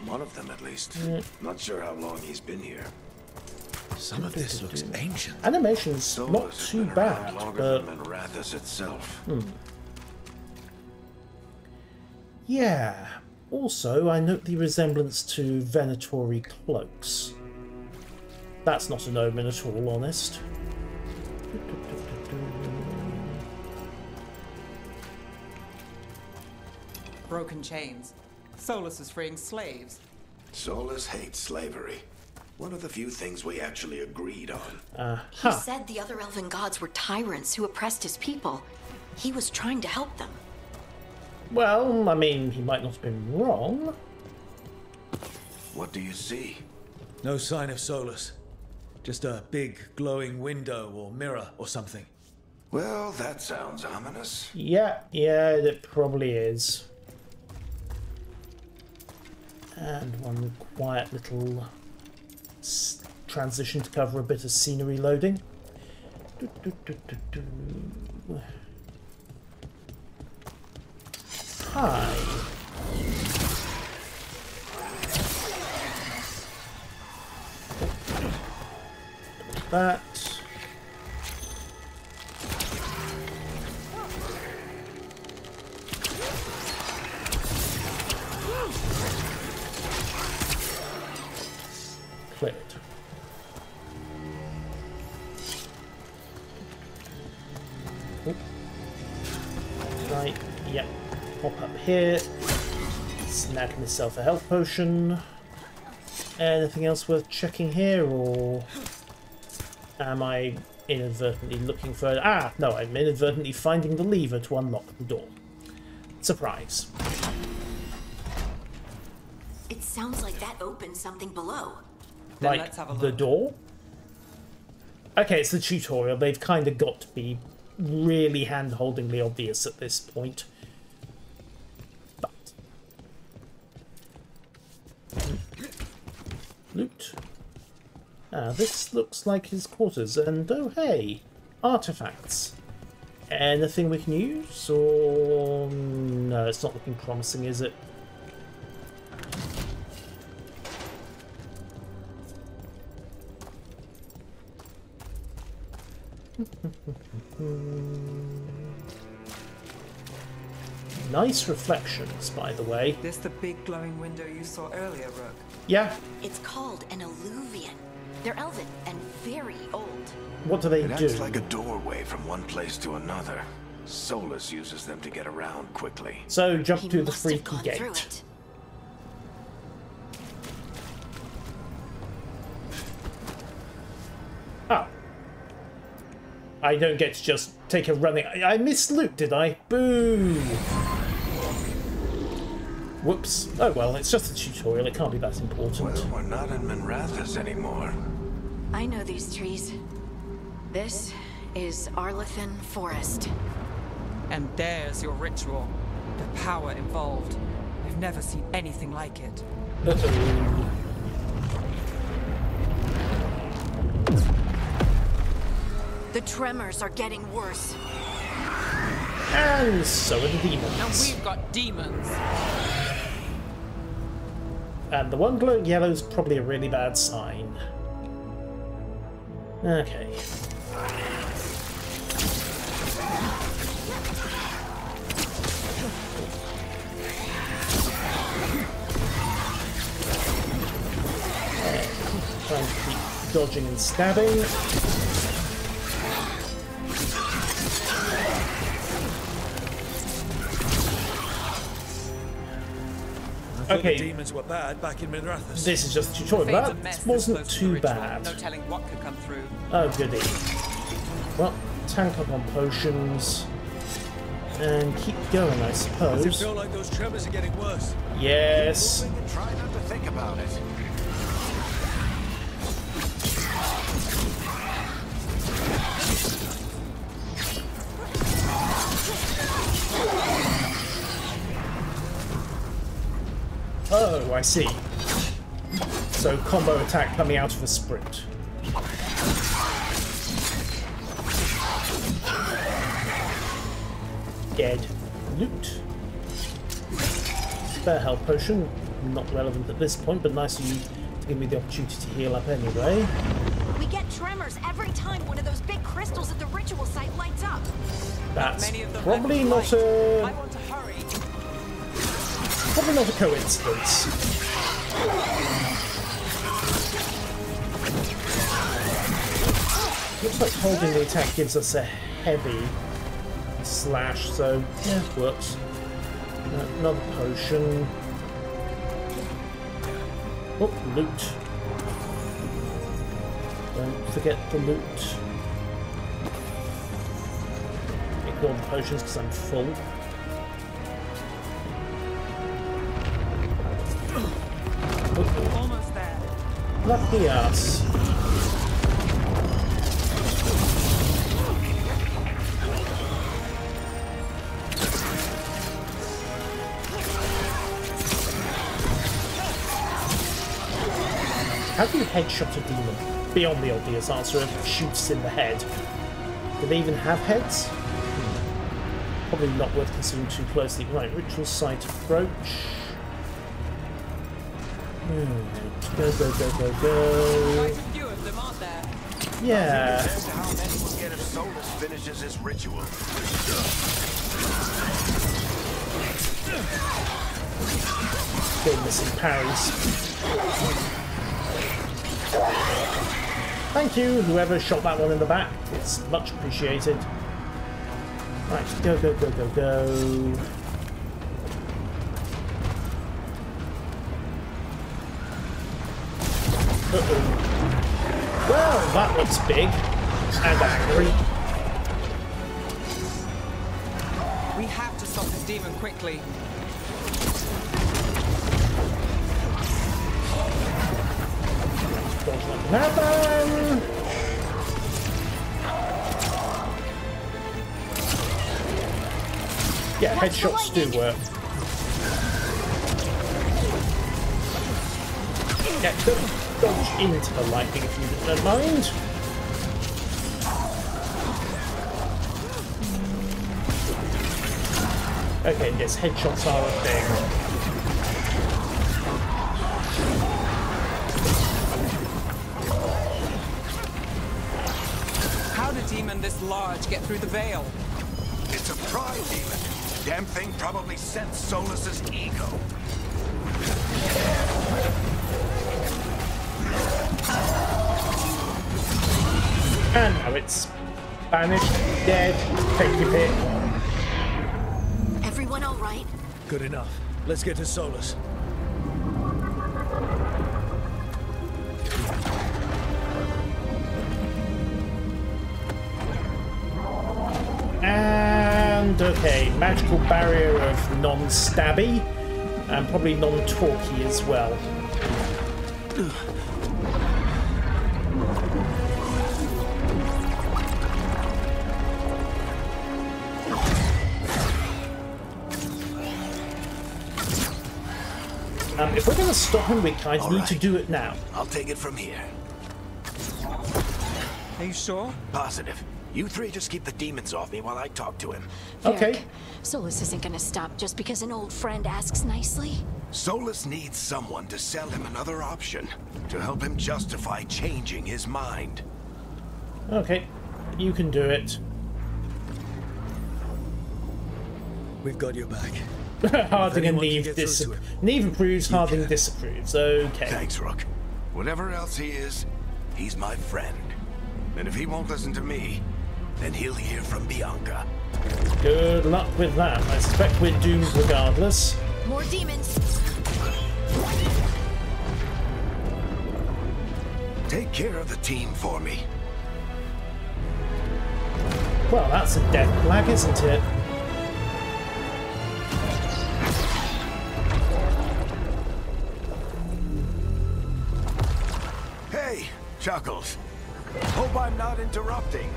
Speaker 2: One of them, at least. Not sure how long he's been here.
Speaker 3: Some of this looks ancient.
Speaker 1: Animation's
Speaker 2: Solas
Speaker 1: not too bad,
Speaker 2: longer
Speaker 1: but
Speaker 2: than Minrathous itself. Hmm.
Speaker 1: yeah. Also, I note the resemblance to Venatori cloaks. That's not an omen at all, honest.
Speaker 8: Broken chains. Solas is freeing slaves.
Speaker 2: Solas hates slavery. One of the few things we actually agreed on.
Speaker 1: Uh,
Speaker 6: He said the other elven gods were tyrants who oppressed his people. He was trying to help them.
Speaker 1: Well, I mean, he might not have been wrong.
Speaker 2: What do you see?
Speaker 3: No sign of Solas. Just a big glowing window or mirror or something.
Speaker 2: Well, that sounds ominous.
Speaker 1: Yeah, yeah, it probably is. And one quiet little s- transition to cover a bit of scenery loading. Do, do, do, do, do. Hi. That. Cleared. Oop. Right, yep. Pop up here. Snag myself a health potion. Anything else worth checking here, or am I inadvertently looking for... Ah, no, I'm inadvertently finding the lever to unlock the door. Surprise.
Speaker 6: It sounds like that opened something below.
Speaker 8: Then
Speaker 1: like
Speaker 8: let's have a
Speaker 1: the door. Okay, it's the tutorial. They've kind of got to be really hand-holdingly obvious at this point. But loot. Ah, this looks like his quarters, and oh hey, artifacts. Anything we can use, or no? It's not looking promising, is it? Nice reflections, by the way.
Speaker 8: This the big glowing window you saw earlier, Rook.
Speaker 1: Yeah,
Speaker 6: It's called an eluvian. They're elven and very old.
Speaker 1: what do they
Speaker 2: It
Speaker 1: do?
Speaker 2: acts like a doorway from one place to another. Solas uses them to get around quickly.
Speaker 1: So jump
Speaker 6: He
Speaker 1: through the
Speaker 6: must have
Speaker 1: freaky gate.
Speaker 6: it.
Speaker 1: Oh. I don't get to just take a running. I, I missed loot, did I? Boo! Whoops. Oh well, it's just a tutorial. It can't be that important.
Speaker 2: Well, we're not in Minrathous anymore.
Speaker 6: I know these trees. This is Arlathan Forest.
Speaker 8: And there's your ritual. The power involved. I've never seen anything like it.
Speaker 1: Uh-oh.
Speaker 6: The tremors are getting worse.
Speaker 1: And so are the demons.
Speaker 8: And we've got demons.
Speaker 1: And the one glowing yellow is probably a really bad sign. Okay. Dodging and stabbing. Okay.
Speaker 3: the demons were bad back in Minrathous.
Speaker 1: This is just a tutorial.
Speaker 8: Fade's a
Speaker 1: That
Speaker 8: mess this
Speaker 1: wasn't
Speaker 8: close to the
Speaker 1: too bad.
Speaker 8: No telling what could come through.
Speaker 1: Oh, goody. Well, tank up on potions. And keep going, I
Speaker 3: Does it
Speaker 1: suppose.
Speaker 3: feel like those tremors are getting worse?
Speaker 1: Yes.
Speaker 2: Try not to think about it.
Speaker 1: Oh, Oh, I see. So combo attack coming out of a sprint. Dead. Loot. Spare health potion. Not relevant at this point, but nice of you to give me the opportunity to heal up anyway.
Speaker 5: We get tremors every time one of those big crystals at the ritual site lights up.
Speaker 1: That's
Speaker 8: Many of
Speaker 1: probably
Speaker 8: have
Speaker 1: not
Speaker 8: light.
Speaker 1: a probably not a coincidence. Looks like holding the attack gives us a heavy slash, so yeah, works. Another potion. Oh, loot. Don't forget the loot. Ignore the potions because I'm full. Lucky us. How do you headshot a demon? Beyond the obvious answer of shoots in the head. Do they even have heads? Hmm. Probably not worth considering too closely. Right, ritual site approach. Hmm. Go, go, go, go, go. Yeah.
Speaker 2: How many.
Speaker 1: Still missing parries. Thank you, whoever shot that one in the back. It's much appreciated. Right, go, go, go, go, go. Uh-oh. Well, that looks big. And angry.
Speaker 8: We have to stop this demon quickly.
Speaker 1: Happen. Yeah, headshots do work. Yeah, don't dodge into the lightning if you don't mind. Okay, yes, headshots are a thing.
Speaker 8: How did a demon this large get through the veil?
Speaker 2: It's a pride demon. Damn thing probably sensed Solas's ego.
Speaker 1: Banished, dead, take your pick.
Speaker 6: Everyone all right?
Speaker 3: Good enough. Let's get to Solas.
Speaker 1: And okay, magical barrier of non-stabby, and probably non-talky as well. If going to stop him, we kind of
Speaker 2: All
Speaker 1: need to do it now.
Speaker 2: I'll take it from here.
Speaker 8: Are you sure?
Speaker 2: Positive. You three just keep the demons off me while I talk to him.
Speaker 1: Okay.
Speaker 6: Varric, Solas isn't gonna stop just because an old friend asks nicely.
Speaker 2: Solas needs someone to sell him another option, to help him justify changing his mind.
Speaker 1: Okay, you can do it.
Speaker 3: We've got your back.
Speaker 1: Harding and
Speaker 3: can
Speaker 1: Neve
Speaker 3: get through
Speaker 1: dis—Neve approves, Harding
Speaker 3: can.
Speaker 1: disapproves. Okay.
Speaker 2: Thanks, Rook. Whatever else he is, he's my friend. And if he won't listen to me, then he'll hear from Bianca.
Speaker 1: Good luck with that. I suspect we're doomed regardless.
Speaker 6: More demons.
Speaker 2: Take care of the team for me.
Speaker 1: Well, that's a death flag, isn't it?
Speaker 2: Chuckles. Hope I'm not interrupting.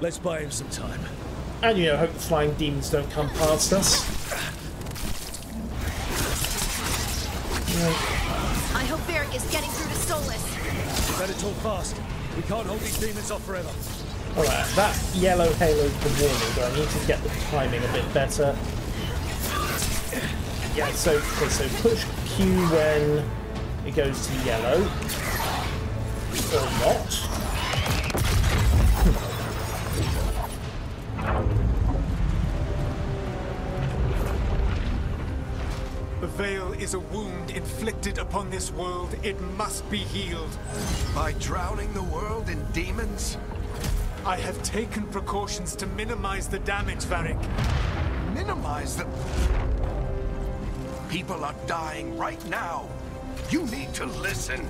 Speaker 3: Let's buy him some time.
Speaker 1: And you know, hope the flying demons don't come past us.
Speaker 6: I hope Varric is getting through to Solas.
Speaker 3: Better talk fast. We can't hold these demons off forever.
Speaker 1: Alright, that yellow halo's the warning, but I need to get the timing a bit better. Yeah, so okay, so push Q when it goes to yellow. Or not.
Speaker 10: Is a wound inflicted upon this world. It must be healed.
Speaker 2: By drowning the world in demons?
Speaker 10: I have taken precautions to minimize the damage, Varric.
Speaker 2: Minimize the... People are dying right now. You need to listen.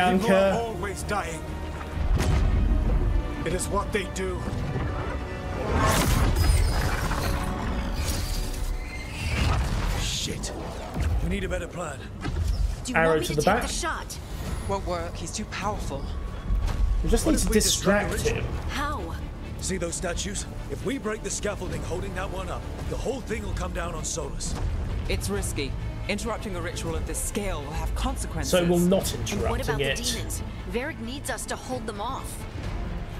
Speaker 1: Bianca.
Speaker 10: always dying. It is what they do.
Speaker 3: Shit. We need a better plan.
Speaker 6: Do you
Speaker 1: Arrow
Speaker 6: want me
Speaker 1: to
Speaker 6: to,
Speaker 1: the
Speaker 6: take
Speaker 1: back.
Speaker 6: the shot?
Speaker 8: Won't work. He's too powerful.
Speaker 1: We just
Speaker 3: What
Speaker 1: need to
Speaker 3: distract
Speaker 1: distract him.
Speaker 6: How?
Speaker 3: See those statues? If we break the scaffolding holding that one up, the whole thing will come down on Solas.
Speaker 8: It's risky. Interrupting a ritual of this scale will have consequences.
Speaker 1: So we're not
Speaker 6: And what about
Speaker 1: it.
Speaker 6: the demons? Varric needs us to hold them off.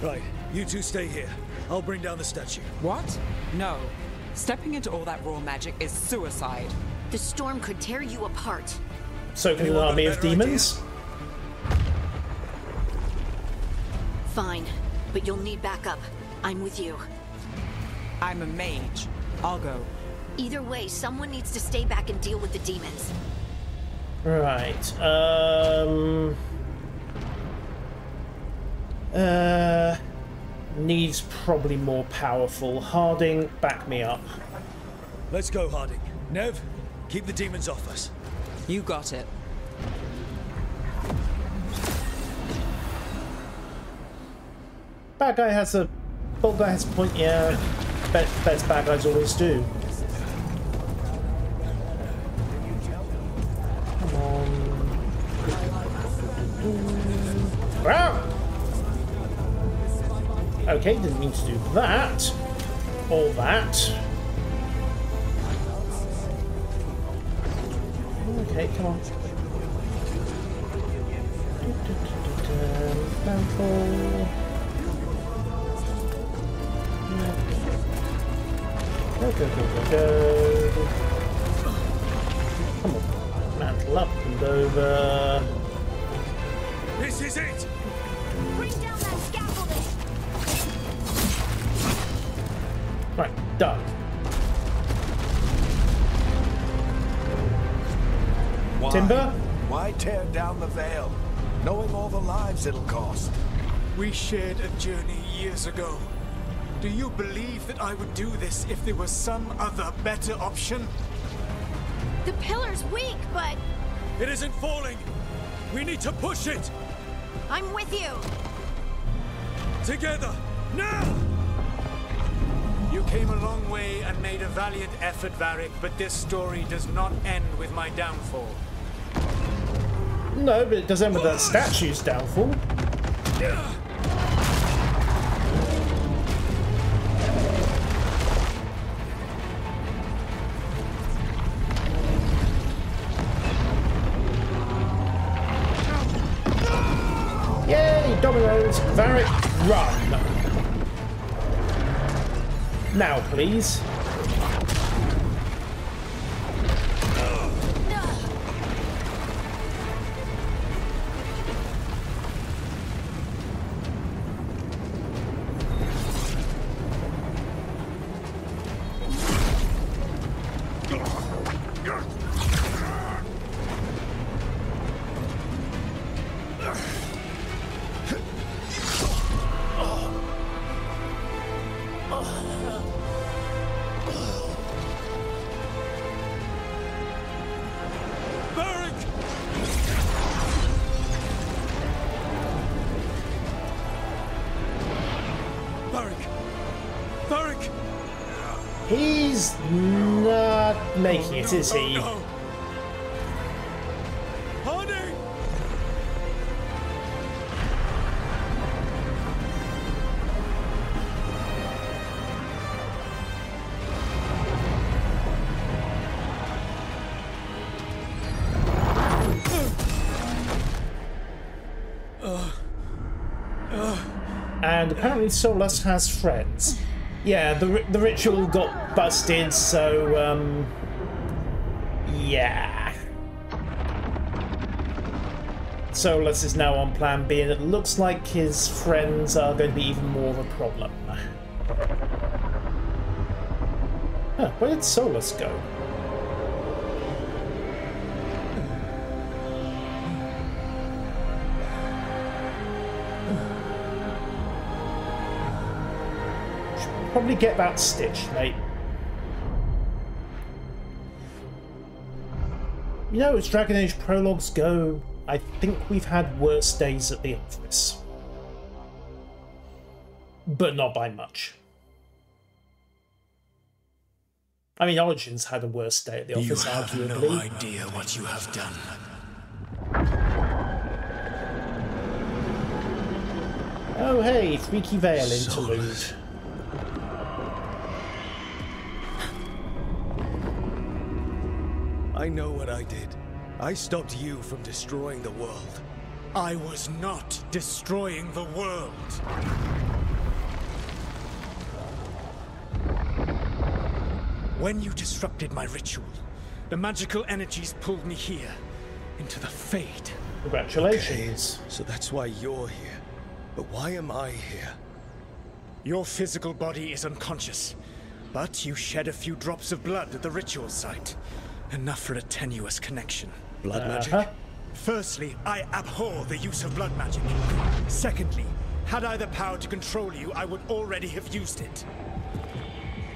Speaker 3: Right, you two stay here. I'll bring down the statue.
Speaker 8: What? No. Stepping into all that raw magic is suicide.
Speaker 6: The storm could tear you apart.
Speaker 1: So can an
Speaker 3: Anyone got a
Speaker 1: army of
Speaker 3: better idea?
Speaker 1: demons?
Speaker 6: Fine, but you'll need backup. I'm with you.
Speaker 8: I'm a mage. I'll go.
Speaker 6: Either way, someone needs to stay back and deal with the demons.
Speaker 1: Right. Um. Uh. Needs probably more powerful. Harding, back me up.
Speaker 3: Let's go, Harding. Neve, keep the demons off us.
Speaker 8: You got it.
Speaker 1: Bad guy has a. Bald guy has a point, yeah. Bet, bets bad guys always do. Ah! Okay, didn't mean to do that. All that. Okay, come on. Go, go, go, go, go. Come on. Mantle up and over.
Speaker 3: This is it!
Speaker 1: Right, done.
Speaker 2: Why?
Speaker 1: Timber?
Speaker 2: Why tear down the veil? Knowing all the lives it'll cost.
Speaker 10: We shared a journey years ago. Do you believe that I would do this if there was some other better option?
Speaker 6: The pillar's weak, but
Speaker 3: It isn't falling! We need to push it!
Speaker 6: I'm with you.
Speaker 3: Together! Now!
Speaker 10: You came a long way and made a valiant effort, Varric, but this story does not end with my downfall.
Speaker 1: No, but it does end with that statue's downfall. Yay, Now, please. Is he?
Speaker 3: Oh, no. Harding!
Speaker 1: And apparently Solas has friends. Yeah, the, the ritual got busted, so, um... Yeah. Solas is now on plan B, and it looks like his friends are going to be even more of a problem. Huh, where did Solas go? Probably get that stitch, mate. You know, as Dragon Age prologues go, I think we've had worse days at the office. But not by much. I mean, Origins had a worse day at the office, You
Speaker 10: have
Speaker 1: arguably.
Speaker 10: no idea what you have done.
Speaker 1: Oh, hey, Freaky Veil interlude.
Speaker 3: I know what I did. I stopped you from destroying the world.
Speaker 10: I was not destroying the world. When you disrupted my ritual, the magical energies pulled me here, into the Fade.
Speaker 1: Congratulations.
Speaker 3: So that's why you're here. But why am I here?
Speaker 10: Your physical body is unconscious, but you shed a few drops of blood at the ritual site. Enough for a tenuous connection.
Speaker 3: Blood magic?
Speaker 1: Uh-huh.
Speaker 10: Firstly, I abhor the use of blood magic. Secondly, had I the power to control you, I would already have used it.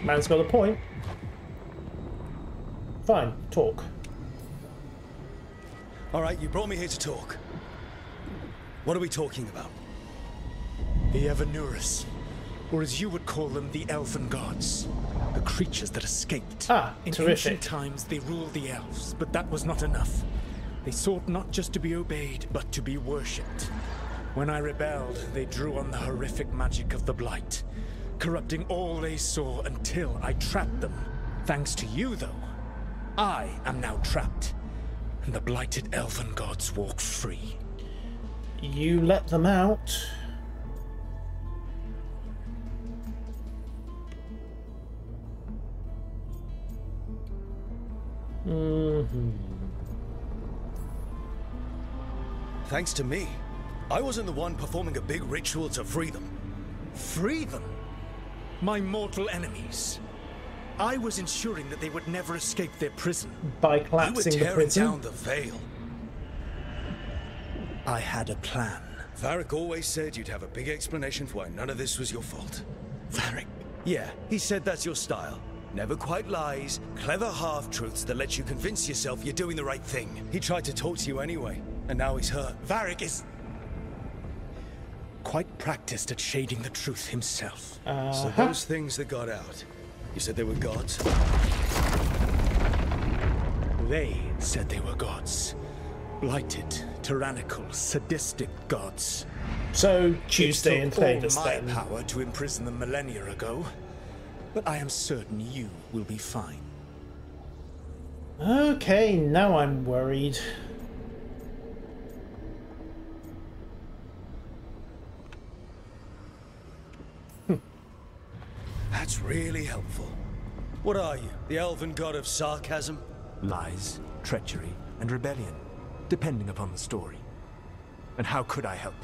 Speaker 1: Man's got a point. Fine, talk.
Speaker 3: All right, you brought me here to talk. What are we talking about?
Speaker 10: The Evanuris, or as you would call them, the Elven Gods. The creatures that escaped.
Speaker 1: Ah,
Speaker 10: In
Speaker 1: terrific.
Speaker 10: ancient times, they ruled the elves, but that was not enough. They sought not just to be obeyed, but to be worshipped. When I rebelled, they drew on the horrific magic of the Blight, corrupting all they saw until I trapped them. Thanks to you, though, I am now trapped, and the blighted Elven Gods walk free.
Speaker 1: You let them out. Hmm
Speaker 3: Thanks to me. I wasn't the one performing a big ritual to free them.
Speaker 10: Free them? My mortal enemies. I was ensuring that they would never escape their prison.
Speaker 1: By collapsing
Speaker 3: You were
Speaker 1: collapsing the
Speaker 3: tearing
Speaker 1: prison.
Speaker 3: down the veil.
Speaker 10: I had a plan.
Speaker 3: Varric always said you'd have a big explanation for why none of this was your fault.
Speaker 10: Varric.
Speaker 3: Yeah, he said that's your style. Never quite lies, clever half-truths that let you convince yourself you're doing the right thing. He tried to talk to you anyway, and now he's hurt.
Speaker 10: Varric is quite practiced at shading the truth himself.
Speaker 3: So
Speaker 1: Uh-huh.
Speaker 3: those things that got out, you said they were gods?
Speaker 10: They said they were gods. Blighted, tyrannical, sadistic gods.
Speaker 1: So Tuesday in
Speaker 10: it took all my
Speaker 1: then.
Speaker 10: power to imprison them millennia ago. But I am certain you will be fine.
Speaker 1: Okay, now I'm worried.
Speaker 3: That's really helpful. What are you, the elven god of sarcasm?
Speaker 11: Lies, treachery, and rebellion, depending upon the story. And how could I help?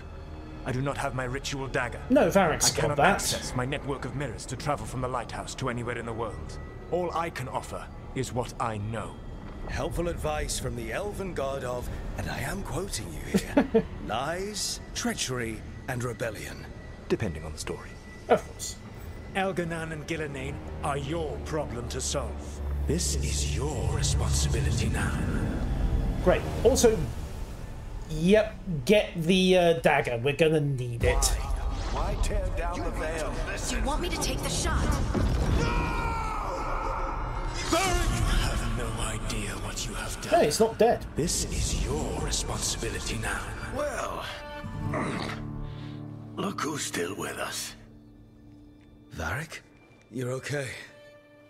Speaker 11: I do not have my ritual dagger.
Speaker 1: No, Varric's
Speaker 11: I
Speaker 1: got
Speaker 11: cannot
Speaker 1: that.
Speaker 11: access my network of mirrors to travel from the lighthouse to anywhere in the world. All I can offer is what I know.
Speaker 3: Helpful advice from the elven god of, and I am quoting you here, lies, treachery, and rebellion.
Speaker 11: Depending on the story.
Speaker 1: Of course.
Speaker 10: Elgar'nan and Ghilan'nain are your problem to solve. This is your responsibility now.
Speaker 1: Great. Also, yep, get the uh, dagger. We're gonna need it.
Speaker 2: Why tear down the veil?
Speaker 5: Do you want me to take the shot?
Speaker 10: You have no idea what you have
Speaker 1: No,
Speaker 10: done.
Speaker 1: he's not dead.
Speaker 10: This is your responsibility now.
Speaker 2: Well, look who's still with us.
Speaker 3: Varric? You're okay.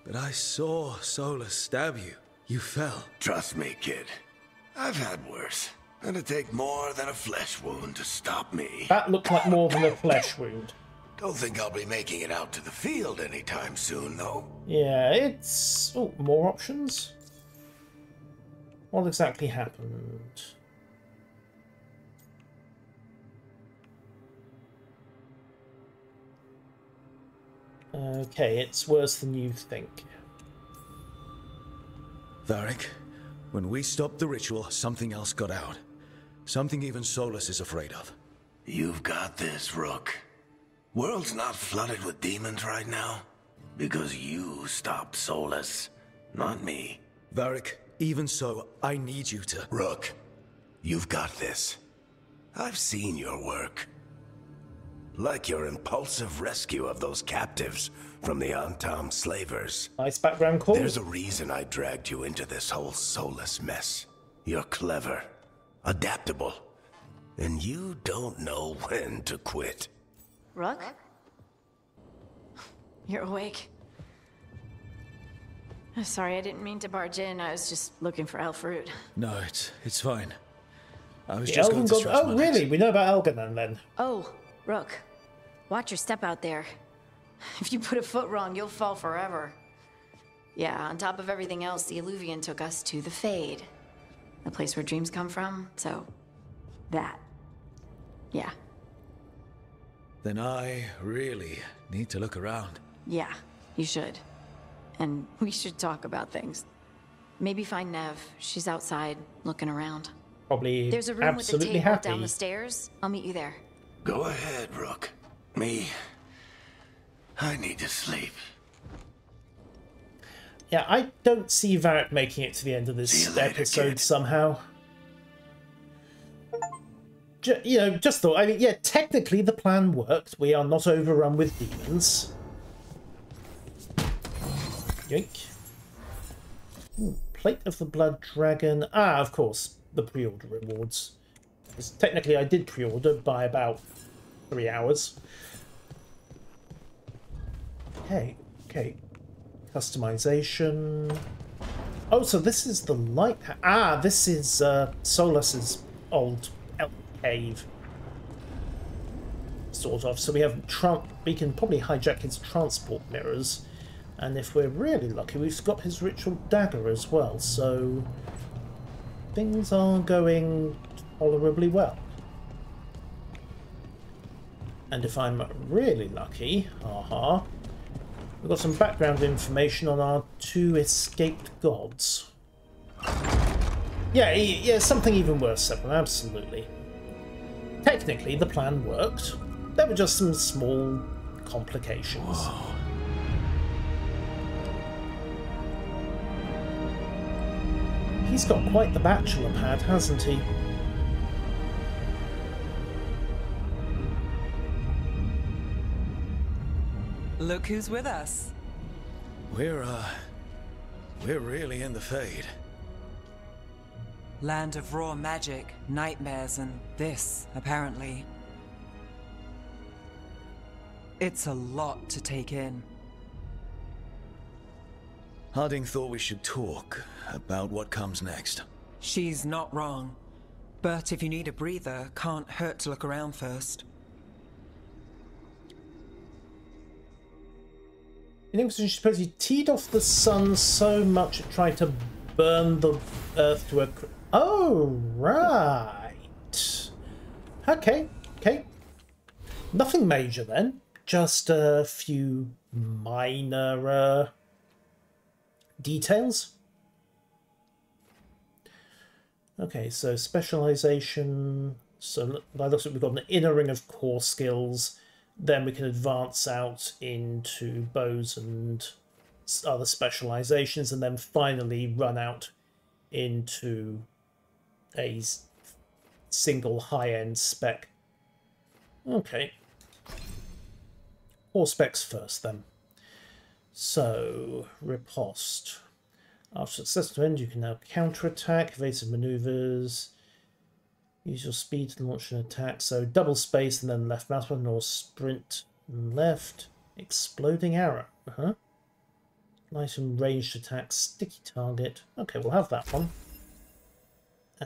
Speaker 3: But I saw Solas stab you. You fell.
Speaker 2: Trust me, kid. I've had worse. Gonna take more than a flesh wound to stop me.
Speaker 1: That looked like more than a flesh wound.
Speaker 2: Don't think I'll be making it out to the field anytime soon, though.
Speaker 1: Yeah, it's... Oh, more options? What exactly happened? Okay, it's worse than you think.
Speaker 3: Varric, when we stopped the ritual, something else got out. Something even Solas is afraid of.
Speaker 2: You've got this, Rook. World's not flooded with demons right now. Because you stopped Solas, not me.
Speaker 3: Varric, even so, I need you to...
Speaker 2: Rook, you've got this. I've seen your work. Like your impulsive rescue of those captives from the Antaam slavers.
Speaker 1: Nice background call.
Speaker 2: There's a reason I dragged you into this whole Solas mess. You're clever, adaptable, and you don't know when to quit.
Speaker 6: Rook? You're awake. Sorry, I didn't mean to barge in. I was just looking for Elfroot.
Speaker 3: No, it's it's fine. I was
Speaker 1: The
Speaker 3: just
Speaker 1: Elven
Speaker 3: going to stretch
Speaker 1: Oh,
Speaker 3: my
Speaker 1: really?
Speaker 3: legs.
Speaker 1: We know about Elgar'nan then.
Speaker 6: Oh, Rook. Watch your step out there. If you put a foot wrong, you'll fall forever. Yeah, on top of everything else, the Eluvian took us to the Fade. The place where dreams come from, so... That. Yeah.
Speaker 3: Then I really need to look around.
Speaker 6: Yeah, you should. And we should talk about things. Maybe find Neve. She's outside, looking around.
Speaker 1: Probably
Speaker 6: There's a room with a
Speaker 1: absolutely
Speaker 6: table
Speaker 1: happy.
Speaker 6: down the stairs. I'll meet you there.
Speaker 2: Go ahead, Rook. Me, I need to sleep.
Speaker 1: Yeah, I don't see Varric making it to the end of this
Speaker 2: later,
Speaker 1: episode
Speaker 2: kid.
Speaker 1: somehow. Ju- you know, just thought. I mean, yeah, technically the plan worked. We are not overrun with demons. Yoink. Ooh, Plate of the Blood Dragon. Ah, of course, the pre-order rewards. 'Cause technically, I did pre-order by about three hours. Okay, okay. Customization. Oh, so this is the light. Ah, this is uh, Solas's old elk cave. Sort of. So we have Trump. We can probably hijack his transport mirrors, and if we're really lucky, we've got his ritual dagger as well. So things are going tolerably well. And if I'm really lucky, haha, we've got some background information on our two escaped gods. Yeah, yeah, something even worse, Seven, absolutely. Technically, the plan worked. There were just some small complications. He's got quite the bachelor pad, hasn't he?
Speaker 8: Look who's with us.
Speaker 3: We're, uh... We're really in the Fade.
Speaker 8: Land of raw magic, nightmares, and this, apparently. It's a lot to take in.
Speaker 3: Harding thought we should talk about what comes next.
Speaker 8: She's not wrong. But if you need a breather, can't hurt to look around first.
Speaker 1: You know, because you suppose he teed off the sun so much it tried to burn the earth to a. Oh, right. Okay, okay. Nothing major then. Just a few minor uh, details. Okay, so specialization. So by the looks of it, we've got an inner ring of core skills. Then we can advance out into bows and other specializations, and then finally run out into a single high-end spec. Okay. All specs first, then. So, riposte. After successful end, you can now counterattack, evasive maneuvers, use your speed to launch an attack. So double space and then left mouse button or sprint left. Exploding arrow. Uh-huh. Nice and ranged attack, sticky target. Okay, we'll have that one.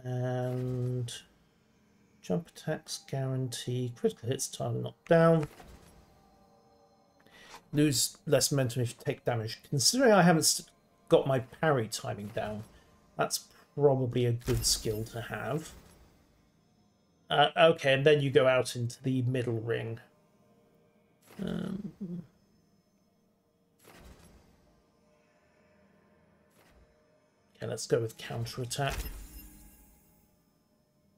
Speaker 1: And jump attacks guarantee critical hits, target knocked down. Lose less momentum if you take damage. Considering I haven't got my parry timing down, that's probably a good skill to have. Uh, okay, and then you go out into the middle ring. Um... Okay, let's go with counter-attack.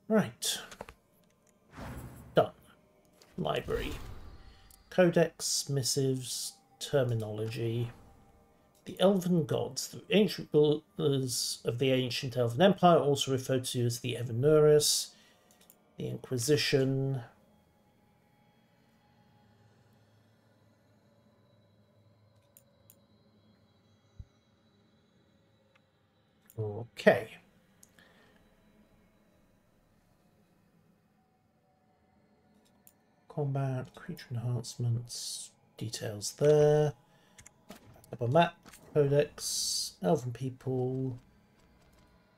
Speaker 1: Right. Done. Library. Codex, missives, terminology. The Elven Gods. The ancient rulers of the ancient Elven Empire, also referred to as the Evanuris, the Inquisition. Okay. Combat, creature enhancements, details there. Up a map, codex, elven people,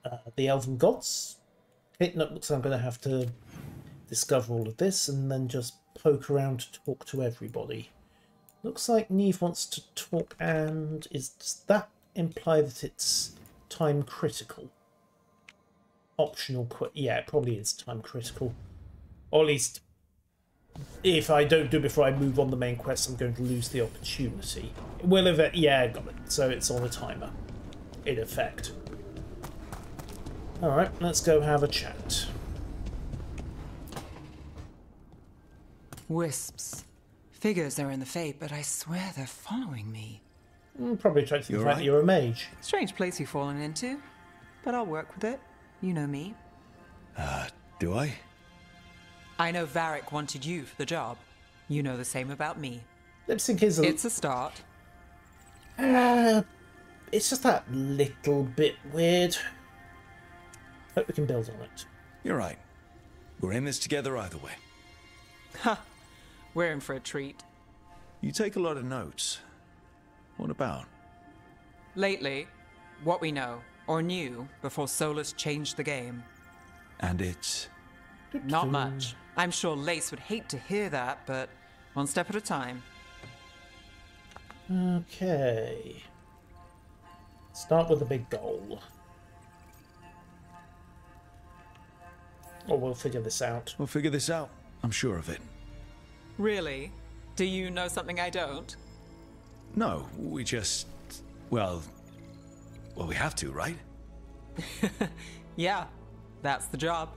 Speaker 1: uh, the elven gods. It looks like I'm going to have to discover all of this and then just poke around to talk to everybody. Looks like Neve wants to talk and is does that imply that it's time critical? Optional, yeah, it probably is time critical. Or at least if I don't do it before I move on the main quest, I'm going to lose the opportunity. Will it? Yeah, got it. So it's on a timer, in effect. Alright, let's go have a chat.
Speaker 8: Wisps. Figures are in the fate, but I swear they're following me.
Speaker 1: Mm, probably trying to think
Speaker 2: You're
Speaker 1: right.
Speaker 2: right.
Speaker 1: you're a mage.
Speaker 8: Strange place you've fallen into, but I'll work with it. You know me.
Speaker 2: Uh, do I?
Speaker 8: I know Varric wanted you for the job. You know the same about me.
Speaker 1: Lip sync is a,
Speaker 8: It's a start.
Speaker 1: uh, it's just that little bit weird. Hope we can build on it.
Speaker 3: You're right. We're in this together either way.
Speaker 8: Ha! We're in for a treat.
Speaker 3: You take a lot of notes. What about?
Speaker 8: Lately, what we know, or knew, before Solas changed the game.
Speaker 3: And it's.
Speaker 8: Not much. I'm sure Lace would hate to hear that, but one step at a time.
Speaker 1: Okay. Start with a big goal. Or we'll figure this out.
Speaker 3: We'll figure this out. I'm sure of it.
Speaker 8: Really? Do you know something I don't?
Speaker 3: No, we just. Well. Well, we have to, right?
Speaker 8: Yeah, that's the job.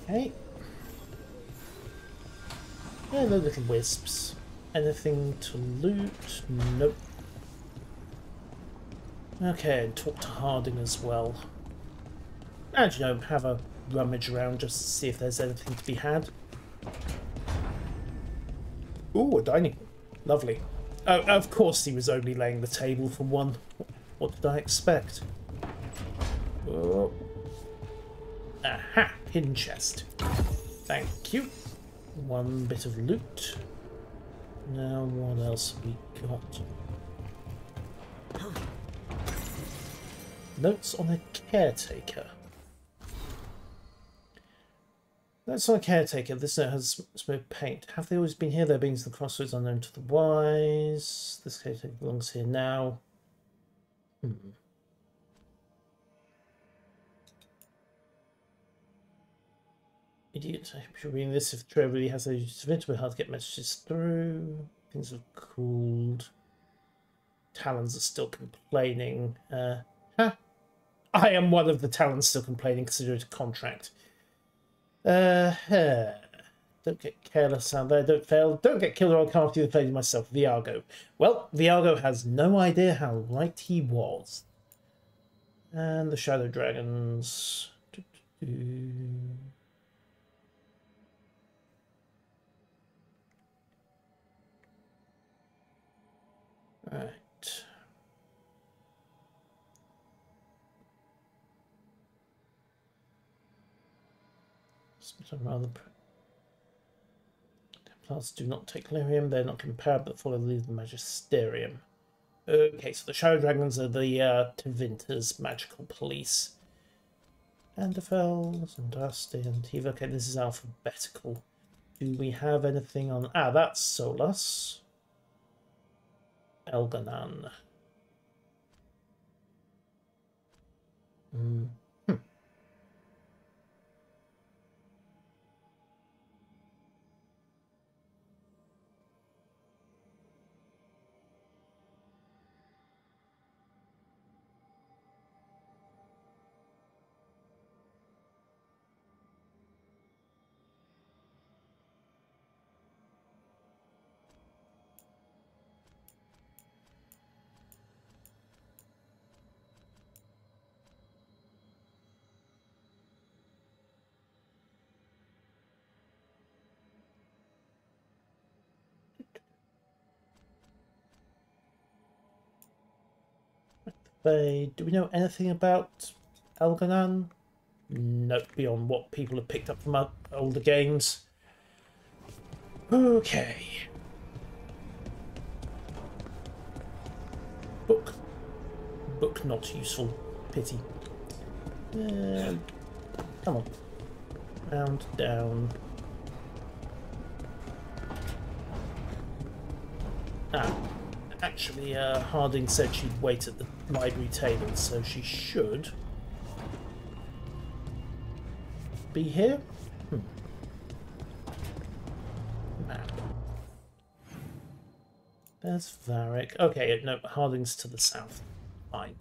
Speaker 1: Okay. Hello, little wisps. Anything to loot? Nope. Okay, and talk to Harding as well. And, you know, have a rummage around just to see if there's anything to be had. Ooh, a dining. Lovely. Oh, of course he was only laying the table for one. What did I expect? Oh. Aha! Hidden chest. Thank you. One bit of loot. Now, what else have we got? Notes on a caretaker. Notes on a caretaker. This note has smooth paint. Have they always been here? Their beings the crossroads unknown to the wise. This caretaker belongs here now. Hmm. Idiot. I should read this if Trevor really has a submit will hard to get messages through. Things have cooled. Talons are still complaining. Uh. I am one of the talents still complaining, consider it a contract. Uh. Don't get careless out there. Don't fail. Don't get killed or I'll come after you the play myself. Viago. Well, Viago has no idea how right he was. And the Shadow Dragons. Do-do-do. Right. Something rather. Templars do not take lyrium. They're not comparable, but follow the the magisterium. Okay, so the Shadow Dragons are the uh, Tevinter's magical police. Anderfels and Dusty and Tiva. Okay, this is alphabetical. Do we have anything on... Ah, that's Solas. Elgar'nan. Mm. Fade. Do we know anything about Elgar'nan? Nope, beyond what people have picked up from older games. Okay. Book. Book not useful. Pity. Um, come on. Round, down. Actually, uh, Harding said she'd wait at the library table, so she should be here. Hmm. Map. There's Varric. Okay, no, Harding's to the south. Fine.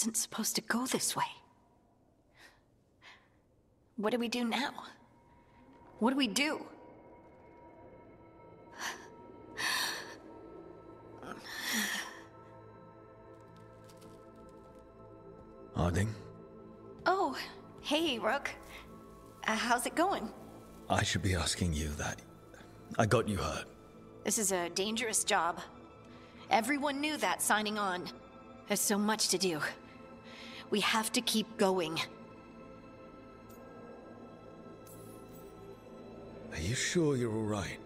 Speaker 6: Wasn't supposed to go this way. What do we do now? What do we do?
Speaker 3: Harding,
Speaker 6: Oh, hey, Rook. Uh, how's it going?
Speaker 3: I should be asking you that. I got you hurt.
Speaker 6: This is a dangerous job. Everyone knew that signing on. There's so much to do. We have to keep going.
Speaker 3: Are you sure you're all right?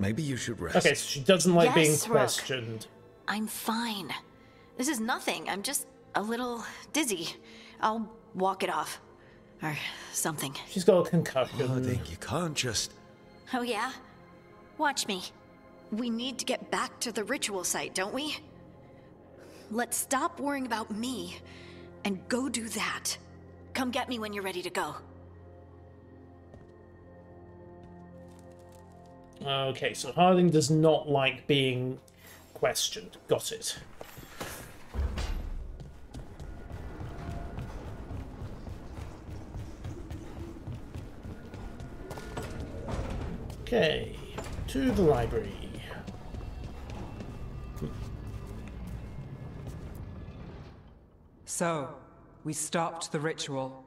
Speaker 3: Maybe you should rest.
Speaker 1: Okay, so she doesn't like being
Speaker 6: Yes, Rook.
Speaker 1: questioned.
Speaker 6: I'm fine. This is nothing. I'm just a little dizzy. I'll walk it off. Or something.
Speaker 1: She's got a concussion.
Speaker 3: Oh, Harding, you can't just.
Speaker 6: Oh, yeah? Watch me. We need to get back to the ritual site, don't we? Let's stop worrying about me and go do that. Come get me when you're ready to go.
Speaker 1: Okay, so Harding does not like being questioned. Got it. Okay, to the library.
Speaker 8: So, we stopped the ritual.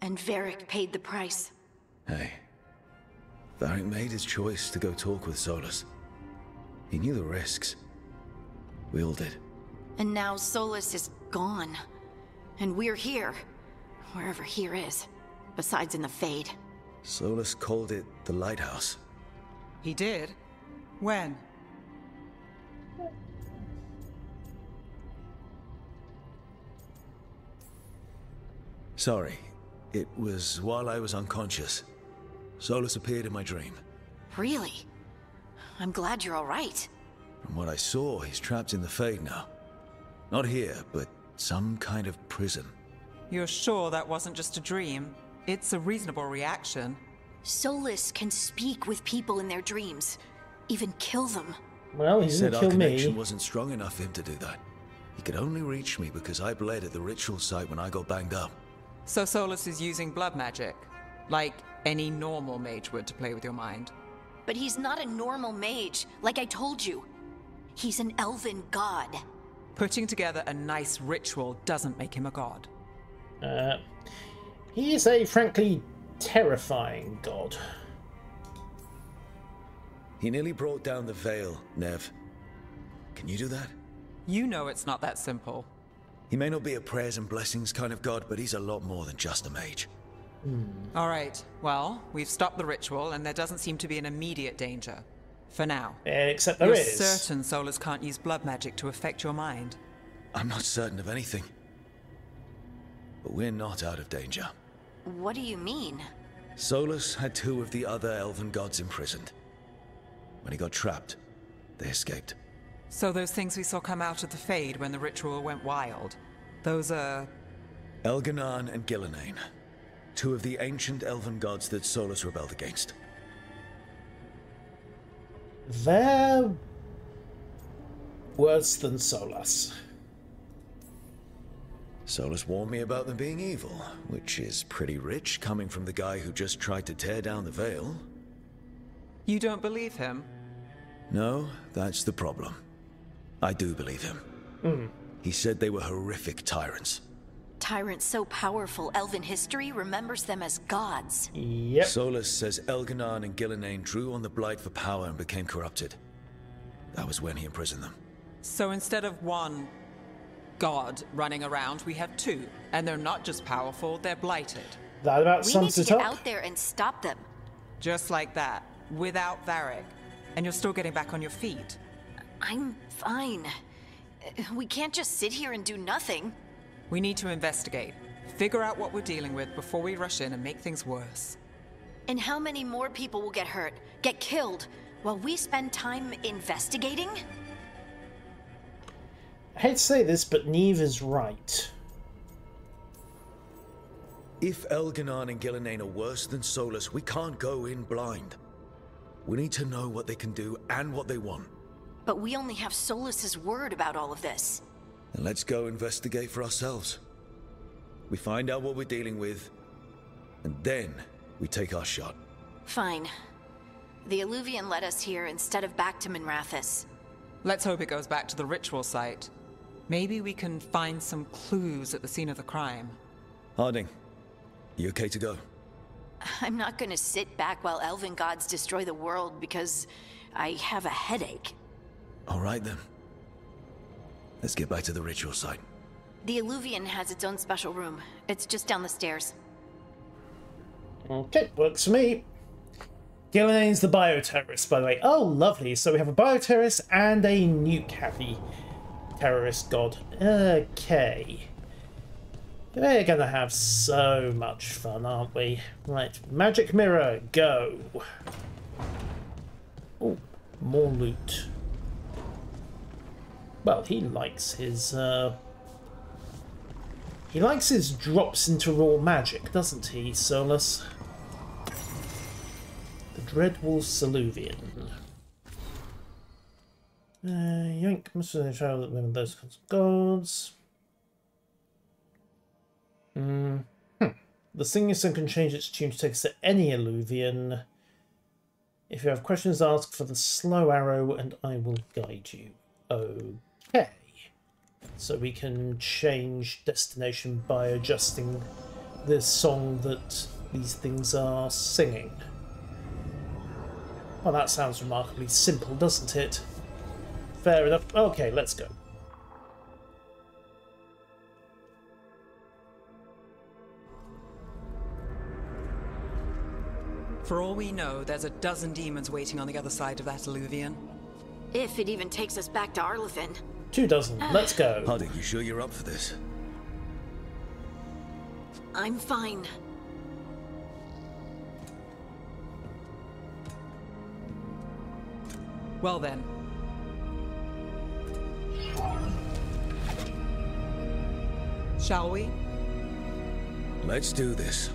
Speaker 6: And Varric paid the price.
Speaker 3: Hey. Varric made his choice to go talk with Solas. He knew the risks. We all did.
Speaker 6: And now Solas is gone. And we're here. Wherever here is. Besides in the Fade.
Speaker 3: Solas called it the lighthouse.
Speaker 8: He did? When?
Speaker 3: Sorry. It was while I was unconscious. Solas appeared in my dream.
Speaker 6: Really? I'm glad you're alright.
Speaker 3: From what I saw, he's trapped in the Fade now. Not here, but some kind of prison.
Speaker 8: You're sure that wasn't just a dream? It's a reasonable reaction.
Speaker 6: Solas can speak with people in their dreams. Even kill them.
Speaker 1: Well, he
Speaker 3: He said
Speaker 1: didn't
Speaker 3: our connection
Speaker 1: me.
Speaker 3: wasn't strong enough for him to do that. He could only reach me because I bled at the ritual site when I got banged up.
Speaker 8: So Solas is using blood magic, like any normal mage would to play with your mind.
Speaker 6: But he's not a normal mage, like I told you. He's an elven god.
Speaker 8: Putting together a nice ritual doesn't make him a god.
Speaker 1: Uh, he is a frankly terrifying god.
Speaker 3: He nearly brought down the veil, Neve. Can you do that?
Speaker 8: You know it's not that simple.
Speaker 3: He may not be a prayers and blessings kind of god, but he's a lot more than just a mage. Hmm.
Speaker 8: All right, well, we've stopped the ritual, and there doesn't seem to be an immediate danger. For now.
Speaker 1: Except there
Speaker 8: You're
Speaker 1: is.
Speaker 8: certain Solas can't use blood magic to affect your mind.
Speaker 3: I'm not certain of anything. But we're not out of danger.
Speaker 6: What do you mean?
Speaker 3: Solas had two of the other elven gods imprisoned. When he got trapped, they escaped.
Speaker 8: So those things we saw come out of the Fade when the ritual went wild, those are...
Speaker 3: Elgar'nan and Ghilan'nain. Two of the ancient elven gods that Solas rebelled against.
Speaker 1: They're worse than Solas.
Speaker 3: Solas warned me about them being evil, which is pretty rich coming from the guy who just tried to tear down the veil.
Speaker 8: You don't believe him?
Speaker 3: No, that's the problem. I do believe him. Hmm. He said they were horrific tyrants.
Speaker 6: Tyrants so powerful, elven history remembers them as gods.
Speaker 1: Yep.
Speaker 3: Solas says Elgar'nan and Ghilan'nain drew on the Blight for power and became corrupted. That was when he imprisoned them.
Speaker 8: So instead of one god running around, we have two. And they're not just powerful, they're blighted.
Speaker 1: That about
Speaker 6: We need to get out there and stop them.
Speaker 8: Just like that, without Varric. And you're still getting back on your feet.
Speaker 6: I'm fine. We can't just sit here and do nothing.
Speaker 8: We need to investigate. Figure out what we're dealing with before we rush in and make things worse.
Speaker 6: And how many more people will get hurt, get killed, while we spend time investigating?
Speaker 1: I hate to say this, but Neve is right.
Speaker 3: If Elgar'nan and Ghilan'nain are worse than Solas, we can't go in blind. We need to know what they can do and what they want.
Speaker 6: But we only have Solas's word about all of this.
Speaker 3: And let's go investigate for ourselves. We find out what we're dealing with, and then we take our shot.
Speaker 6: Fine. The eluvian led us here instead of back to Minrathous.
Speaker 8: Let's hope it goes back to the ritual site. Maybe we can find some clues at the scene of the crime.
Speaker 3: Harding, you okay to go?
Speaker 6: I'm not gonna sit back while elven gods destroy the world because I have a headache.
Speaker 3: All right then. Let's get back to the ritual site.
Speaker 6: The eluvian has its own special room. It's just down the stairs.
Speaker 1: Okay, works for me. Ghilan'nain's the bioterrorist, by the way. Oh, lovely. So we have a bioterrorist and a nuke happy terrorist god. Okay. We're gonna have so much fun, aren't we? Right, magic mirror, go. Oh, more loot. Well, he likes his, uh... He likes his drops into raw magic, doesn't he, Solas? The Dreadwolf's eluvian. Uh, yank must have travel that women those kinds of gods. Mm. Hmm. The singing song can change its tune to take us to any eluvian. If you have questions, ask for the slow arrow and I will guide you. Okay. So we can change destination by adjusting the song that these things are singing. Well, that sounds remarkably simple, doesn't it? Fair enough. Okay, let's go.
Speaker 8: For all we know, there's a dozen demons waiting on the other side of that eluvian.
Speaker 6: If it even takes us back to Arlathan.
Speaker 1: Two dozen. Let's go.
Speaker 3: Harding, you sure you're up for this?
Speaker 6: I'm fine.
Speaker 8: Well then. Shall we?
Speaker 3: Let's do this.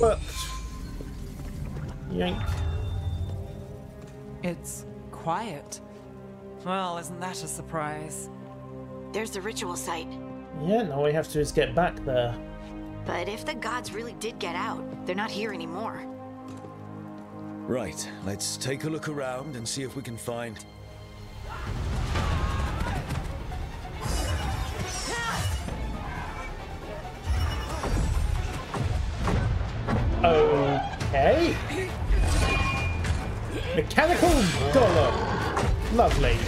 Speaker 1: Worked. Yank.
Speaker 8: It's quiet. Well, isn't that a surprise?
Speaker 6: There's the ritual site.
Speaker 1: Yeah, now all we have to do is get back there.
Speaker 6: But if the gods really did get out, they're not here anymore.
Speaker 3: Right, let's take a look around and see if we can find.
Speaker 1: Okay. Mechanical golem. Lovely.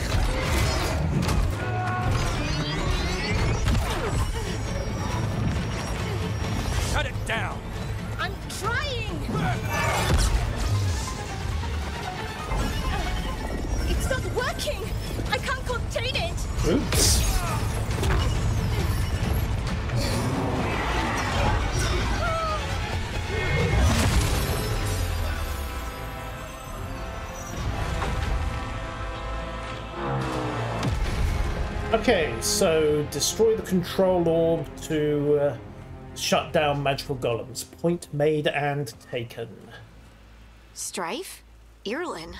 Speaker 12: Shut it down!
Speaker 6: I'm trying! It's not working! I can't contain it!
Speaker 1: Oops. Okay, so destroy the control orb to uh, shut down magical golems. Point made and taken.
Speaker 6: Strife? Irelin?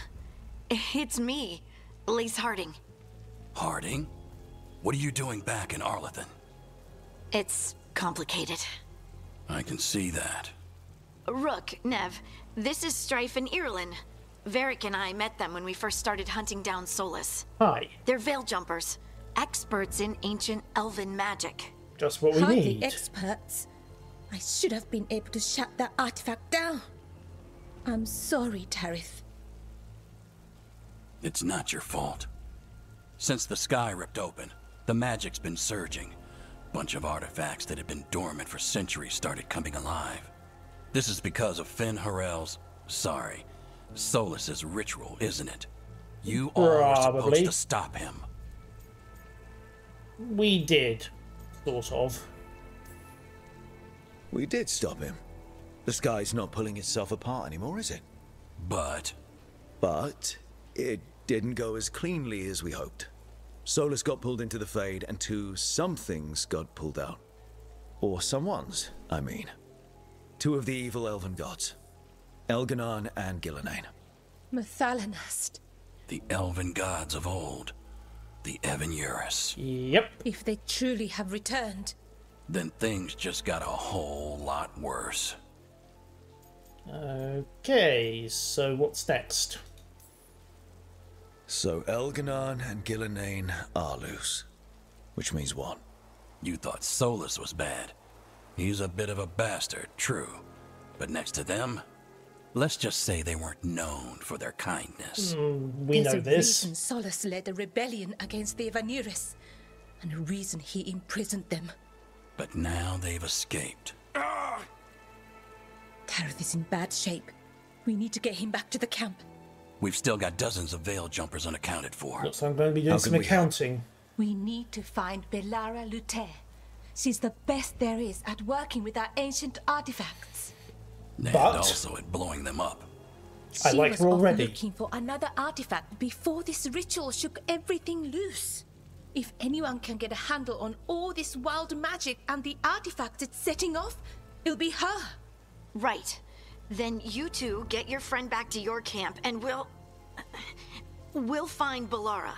Speaker 6: It's me, Lace Harding.
Speaker 13: Harding? What are you doing back in Arlathan?
Speaker 6: It's complicated.
Speaker 13: I can see that.
Speaker 5: Rook, Neve, this is Strife and Irelin. Varric and I met them when we first started hunting down Solas.
Speaker 1: Hi.
Speaker 5: They're veil jumpers, experts in ancient elven magic.
Speaker 1: Just what we
Speaker 12: Hardly
Speaker 1: need.
Speaker 12: experts. I should have been able to shut that artifact down. I'm sorry, Tarith.
Speaker 13: It's not your fault. Since the sky ripped open, the magic's been surging. Bunch of artifacts that had been dormant for centuries started coming alive. This is because of Fen'Harel's, sorry, Solas's ritual, isn't it? You all were supposed to stop him.
Speaker 1: We did. Sort of.
Speaker 3: We did stop him. The sky's not pulling itself apart anymore, is it?
Speaker 13: But.
Speaker 3: But it didn't go as cleanly as we hoped. Solas got pulled into the Fade, and two somethings got pulled out. Or someone's, I mean. Two of the evil elven gods. Elgar'nan and Ghilan'nain.
Speaker 12: Mathalanast.
Speaker 13: The elven gods of old. The Evanuris.
Speaker 1: Yep.
Speaker 12: If they truly have returned,
Speaker 13: Then things just got a whole lot worse.
Speaker 1: Okay, so what's next?
Speaker 3: So Elgar'nan and Ghilan'nain are loose. Which means what?
Speaker 13: You thought Solas was bad. He's a bit of a bastard, true. But next to them, let's just say they weren't known for their kindness.
Speaker 1: Mm, we
Speaker 12: there's
Speaker 1: know
Speaker 12: a
Speaker 1: this.
Speaker 12: reason Solas led a rebellion against the Evanuris, and a reason he imprisoned them.
Speaker 13: But now they've escaped. Ah!
Speaker 12: Tarith is in bad shape. We need to get him back to the camp.
Speaker 13: We've still got dozens of veil jumpers unaccounted for.
Speaker 1: Looks like I'm going to be doing
Speaker 13: How
Speaker 1: some
Speaker 13: can we
Speaker 1: accounting.
Speaker 12: We need to find Bellara Lutare. She's the best there is at working with our ancient artifacts.
Speaker 13: And
Speaker 1: But-
Speaker 13: also at blowing them up.
Speaker 1: I
Speaker 12: She
Speaker 1: like
Speaker 12: was
Speaker 1: her
Speaker 12: off
Speaker 1: already.
Speaker 12: looking for another artifact before this ritual shook everything loose. If anyone can get a handle on all this wild magic and the artifact it's setting off, it'll be her.
Speaker 5: Right. Then you two get your friend back to your camp, and we'll. We'll find Bellara.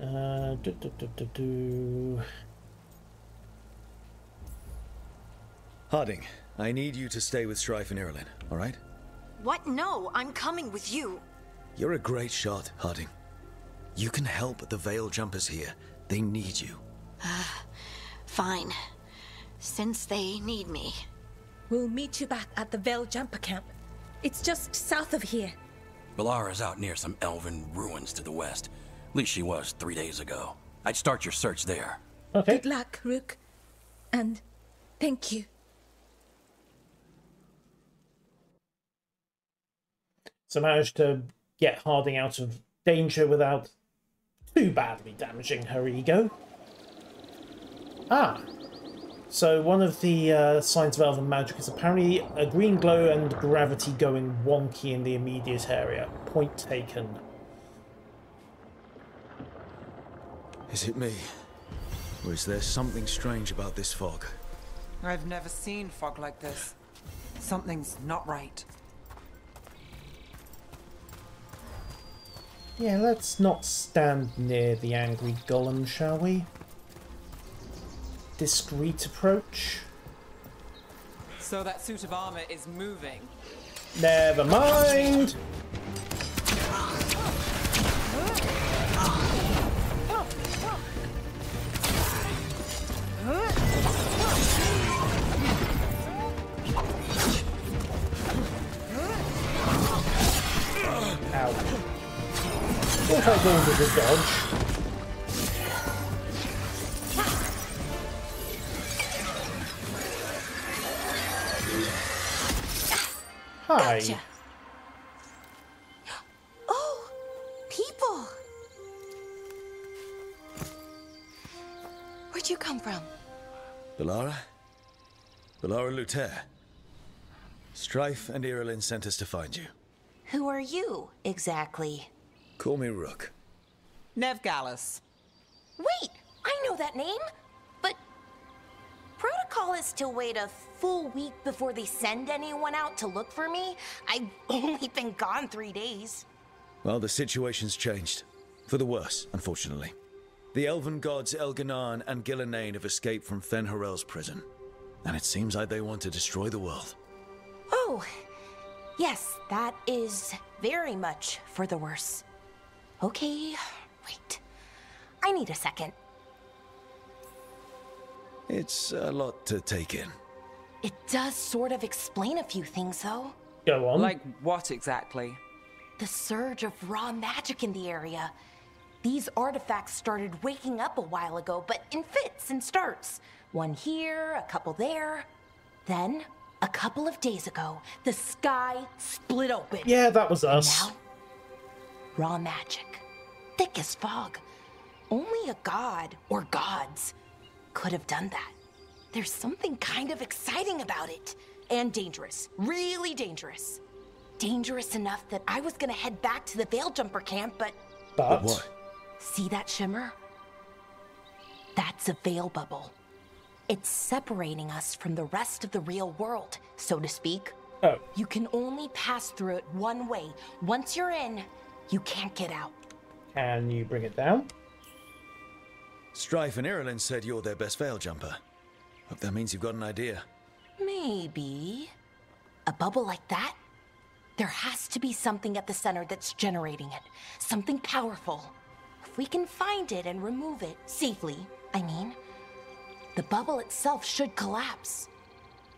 Speaker 1: Uh, do, do, do, do, do.
Speaker 3: Harding, I need you to stay with Strife and Irelin, alright?
Speaker 5: What? No, I'm coming with you.
Speaker 3: You're a great shot, Harding. You can help the Veil Jumpers here. They need you.
Speaker 5: Ah, fine. Since they need me.
Speaker 12: We'll meet you back at the Veil Jumper Camp. It's just south of here.
Speaker 13: Bellara's out near some elven ruins to the west. At least she was three days ago. I'd start your search there.
Speaker 1: Okay.
Speaker 12: Good luck, Rook. And thank you.
Speaker 1: So managed to get Harding out of danger without too badly damaging her ego. Ah. So one of the uh, signs of elven magic is apparently a green glow and gravity going wonky in the immediate area. Point taken.
Speaker 3: Is it me? Or is there something strange about this fog?
Speaker 8: I've never seen fog like this. Something's not right.
Speaker 1: Yeah, let's not stand near the angry golem, shall we? Discreet approach.
Speaker 8: So that suit of armor is moving.
Speaker 1: Never mind. Thought I go with the dodge. Hi.
Speaker 14: Gotcha. Oh, people! Where'd you come from?
Speaker 3: Bellara? Bellara Lutare. Strife and Irelin sent us to find you.
Speaker 14: Who are you, exactly?
Speaker 3: Call me Rook.
Speaker 8: Neve Gallus.
Speaker 14: Wait, I know that name! But protocol is to wait a full week before they send anyone out to look for me. I've only been gone three days.
Speaker 3: Well, the situation's changed. For the worse, unfortunately. The elven gods Elgar'nan and Ghilan'nain have escaped from Fen'Harel's prison. And it seems like they want to destroy the world.
Speaker 14: Oh, yes, that is very much for the worse. Okay, wait. I need a second.
Speaker 3: It's a lot to take in.
Speaker 14: It does sort of explain a few things, though.
Speaker 1: Go on.
Speaker 8: Like what exactly?
Speaker 14: The surge of raw magic in the area. These artifacts started waking up a while ago, but in fits and starts. One here, a couple there. Then, a couple of days ago, the sky split open.
Speaker 1: Yeah, that was us.
Speaker 14: And now, raw magic. Thick as fog. Only a god or gods could have done that. There's something kind of exciting about it. And dangerous. Really dangerous. Dangerous enough that I was gonna head back to the Veil Jumper camp, but.
Speaker 1: But what?
Speaker 14: See that shimmer? That's a veil bubble. It's separating us from the rest of the real world, so to speak.
Speaker 1: Oh.
Speaker 14: You can only pass through it one way. Once you're in, you can't get out.
Speaker 1: Can you bring it down?
Speaker 3: Strife and Irelin said you're their best veil jumper. Hope that means you've got an idea.
Speaker 14: Maybe. A bubble like that? There has to be something at the center that's generating it. Something powerful. If we can find it and remove it safely, I mean, the bubble itself should collapse.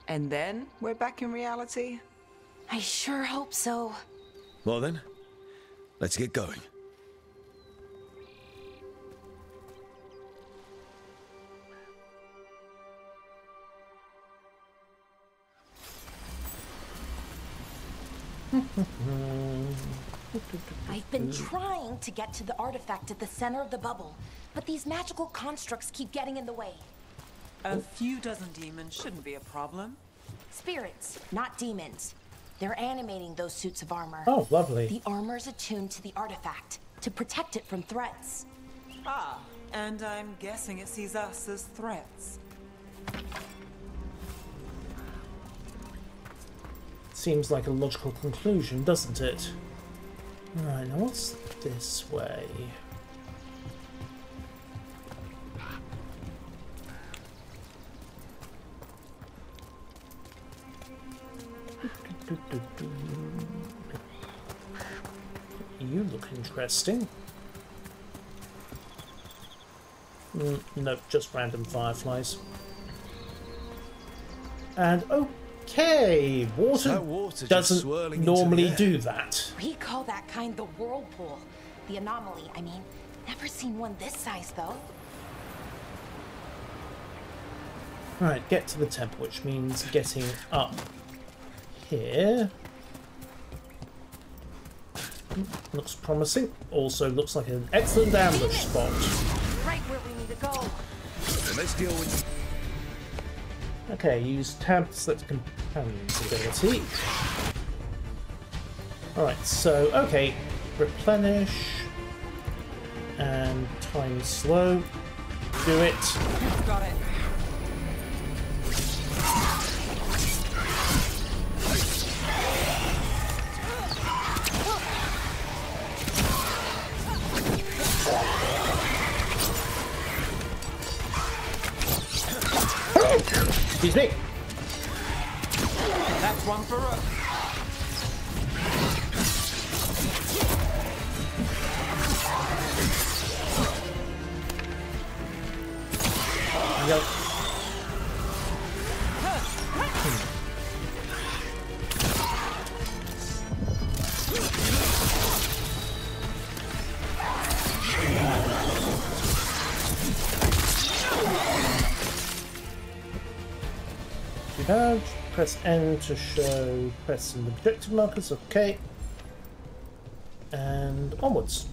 Speaker 8: And then we're back in reality?
Speaker 14: I sure hope so.
Speaker 3: Well then, let's get going.
Speaker 14: I've been trying to get to the artifact at the center of the bubble, but these magical constructs keep getting in the way.
Speaker 8: A few dozen demons shouldn't be a problem.
Speaker 14: Spirits, not demons. They're animating those suits of armor.
Speaker 1: Oh, lovely.
Speaker 14: The armor's attuned to the artifact to protect it from threats.
Speaker 8: Ah, and I'm guessing it sees us as threats.
Speaker 1: Seems like a logical conclusion, doesn't it? Right, now what's this way? You look interesting. Mm, nope, just random fireflies. And okay, water,
Speaker 3: water
Speaker 1: doesn't normally do that.
Speaker 14: We call that kind the whirlpool. The anomaly, I mean. Never seen one this size, though.
Speaker 1: Right, get to the temple, which means getting up here. Looks promising. Also looks like an excellent ambush spot.
Speaker 14: Right where we need to go.
Speaker 3: Let's deal with
Speaker 1: Okay, use tab to select companion's ability. Alright, so, okay, replenish and time slow. Do it.
Speaker 8: Got it.
Speaker 1: Excuse me. N to show press and objective markers, okay. And onwards.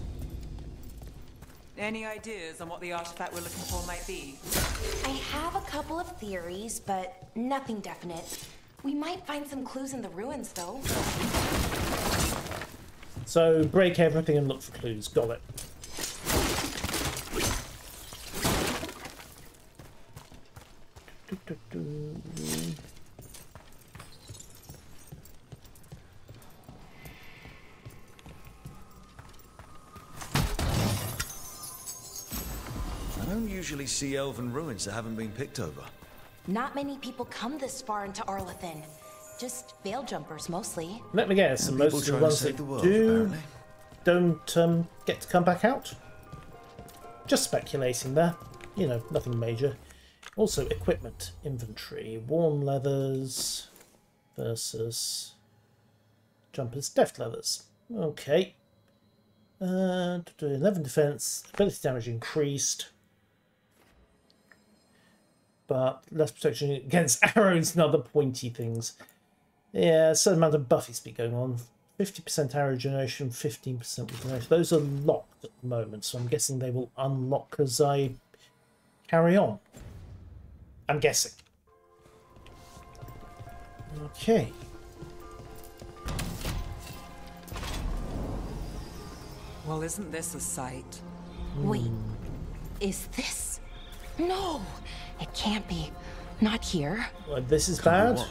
Speaker 8: Any ideas on what the artifact we're looking for might be?
Speaker 14: I have a couple of theories, but nothing definite. We might find some clues in the ruins, though.
Speaker 1: So break everything and look for clues. Got it.
Speaker 3: I don't usually see elven ruins that haven't been picked over.
Speaker 14: Not many people come this far into Arlathan. Just veil jumpers mostly.
Speaker 1: Let me guess,
Speaker 3: And
Speaker 1: most of the ones that
Speaker 3: the world,
Speaker 1: do
Speaker 3: apparently.
Speaker 1: don't um, get to come back out. Just speculating there. You know, nothing major. Also, equipment, inventory, worn leathers versus jumpers, deft leathers. Okay. Uh, 11 defense, ability damage increased. But less protection against arrows and other pointy things. Yeah, a certain amount of buffy speed going on. 50% arrow generation, 15% regeneration. Those are locked at the moment, so I'm guessing they will unlock as I carry on. I'm guessing. Okay.
Speaker 8: Well, isn't this a sight?
Speaker 14: Wait, is this? No, it can't be. Not here.
Speaker 1: Well, this is bad.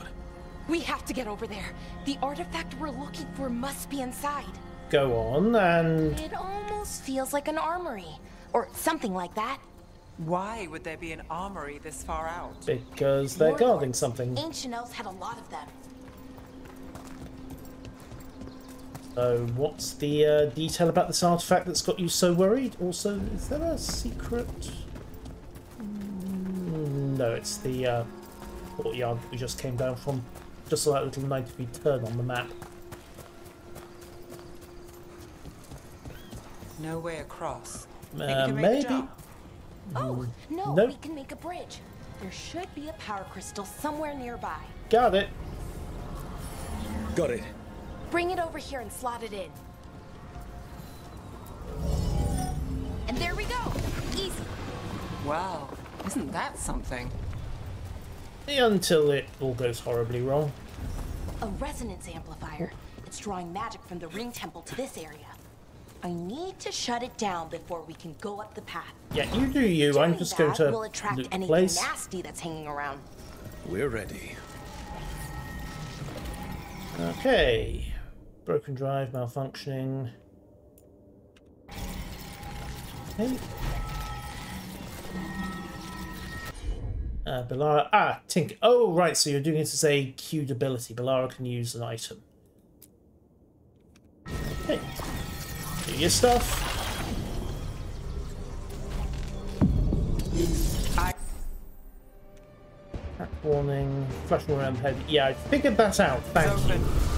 Speaker 14: We have to get over there. The artifact we're looking for must be inside.
Speaker 1: Go on, and
Speaker 14: It almost feels like an armory, or something like that.
Speaker 8: Why would there be an armory this far out?
Speaker 1: because they're guarding something.
Speaker 14: Ancient elves had a lot of them.
Speaker 1: So, what's the uh, detail about this artifact that's got you so worried? Also, is there a secret? Mm, No, it's the uh, courtyard that we just came down from. Just like a little 90 degree turn on the map.
Speaker 8: No way across. Think
Speaker 1: Uh,
Speaker 8: you can make the
Speaker 1: maybe.
Speaker 14: Oh, no,
Speaker 1: Nope.
Speaker 14: we can make a bridge. There should be a power crystal somewhere nearby.
Speaker 1: Got it.
Speaker 3: Got it.
Speaker 14: Bring it over here and slot it in. And there we go. Easy.
Speaker 8: Wow, isn't that something?
Speaker 1: Until it all goes horribly wrong.
Speaker 14: A resonance amplifier. It's drawing magic from the ring temple to this area. I need to shut it down before we can go up the path.
Speaker 1: Yeah, you do you. I'm just going
Speaker 14: that
Speaker 1: to
Speaker 14: will attract
Speaker 1: loot
Speaker 14: anything
Speaker 1: place.
Speaker 14: nasty that's hanging around.
Speaker 3: We're ready.
Speaker 1: Okay. Broken drive, malfunctioning. Okay. Uh, Bellara. Ah, Tink. Oh, right. So you're doing it as a queued ability. Bellara can use an item. Okay. Do your stuff. Attack warning. Around the head. Yeah, I figured that out. Thank you.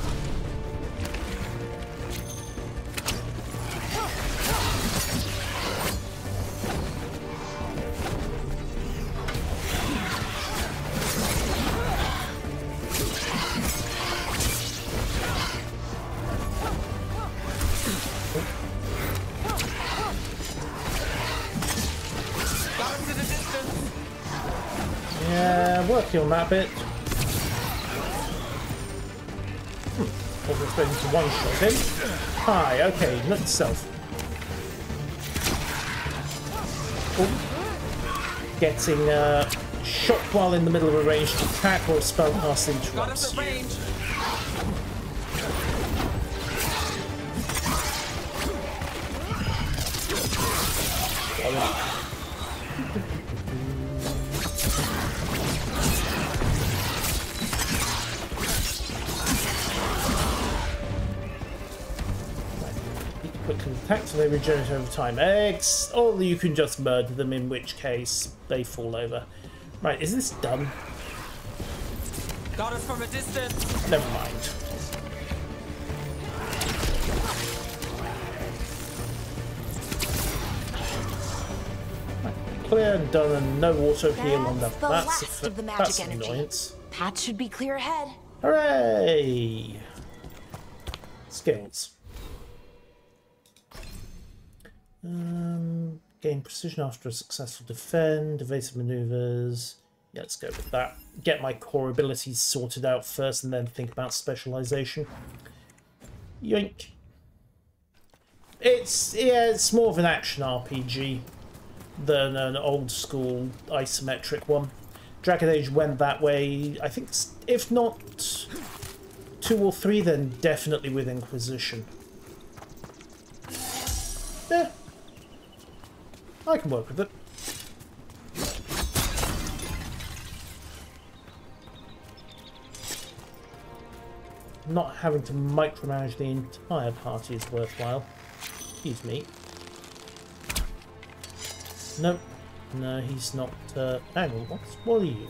Speaker 1: On that bit. Hmm. Wasn't expecting to one shot him. Hi, okay, not yourself. Oh. Getting uh, shot while in the middle of a ranged attack or a spellcast
Speaker 8: Got him
Speaker 1: interrupts regenerate over time. X, or you can just murder them, in which case they fall over. Right, is this done?
Speaker 8: Got us from a distance.
Speaker 1: Never mind. Clear and done and no auto heal on them.
Speaker 14: the
Speaker 1: That's,
Speaker 14: last
Speaker 1: a,
Speaker 14: of the magic
Speaker 1: that's
Speaker 14: energy.
Speaker 1: annoyance.
Speaker 14: Path should be clear ahead.
Speaker 1: Hooray! Skills. Um, gain precision after a successful defend, evasive maneuvers. Yeah, let's go with that. Get my core abilities sorted out first and then think about specialization. Yoink. It's, yeah, it's more of an action RPG than an old school isometric one. Dragon Age went that way, I think, if not two or three, then definitely with Inquisition. Yeah. I can work with it. Not having to micromanage the entire party is worthwhile. Excuse me. Nope. No, he's not. Uh, hang on, what's, what are you?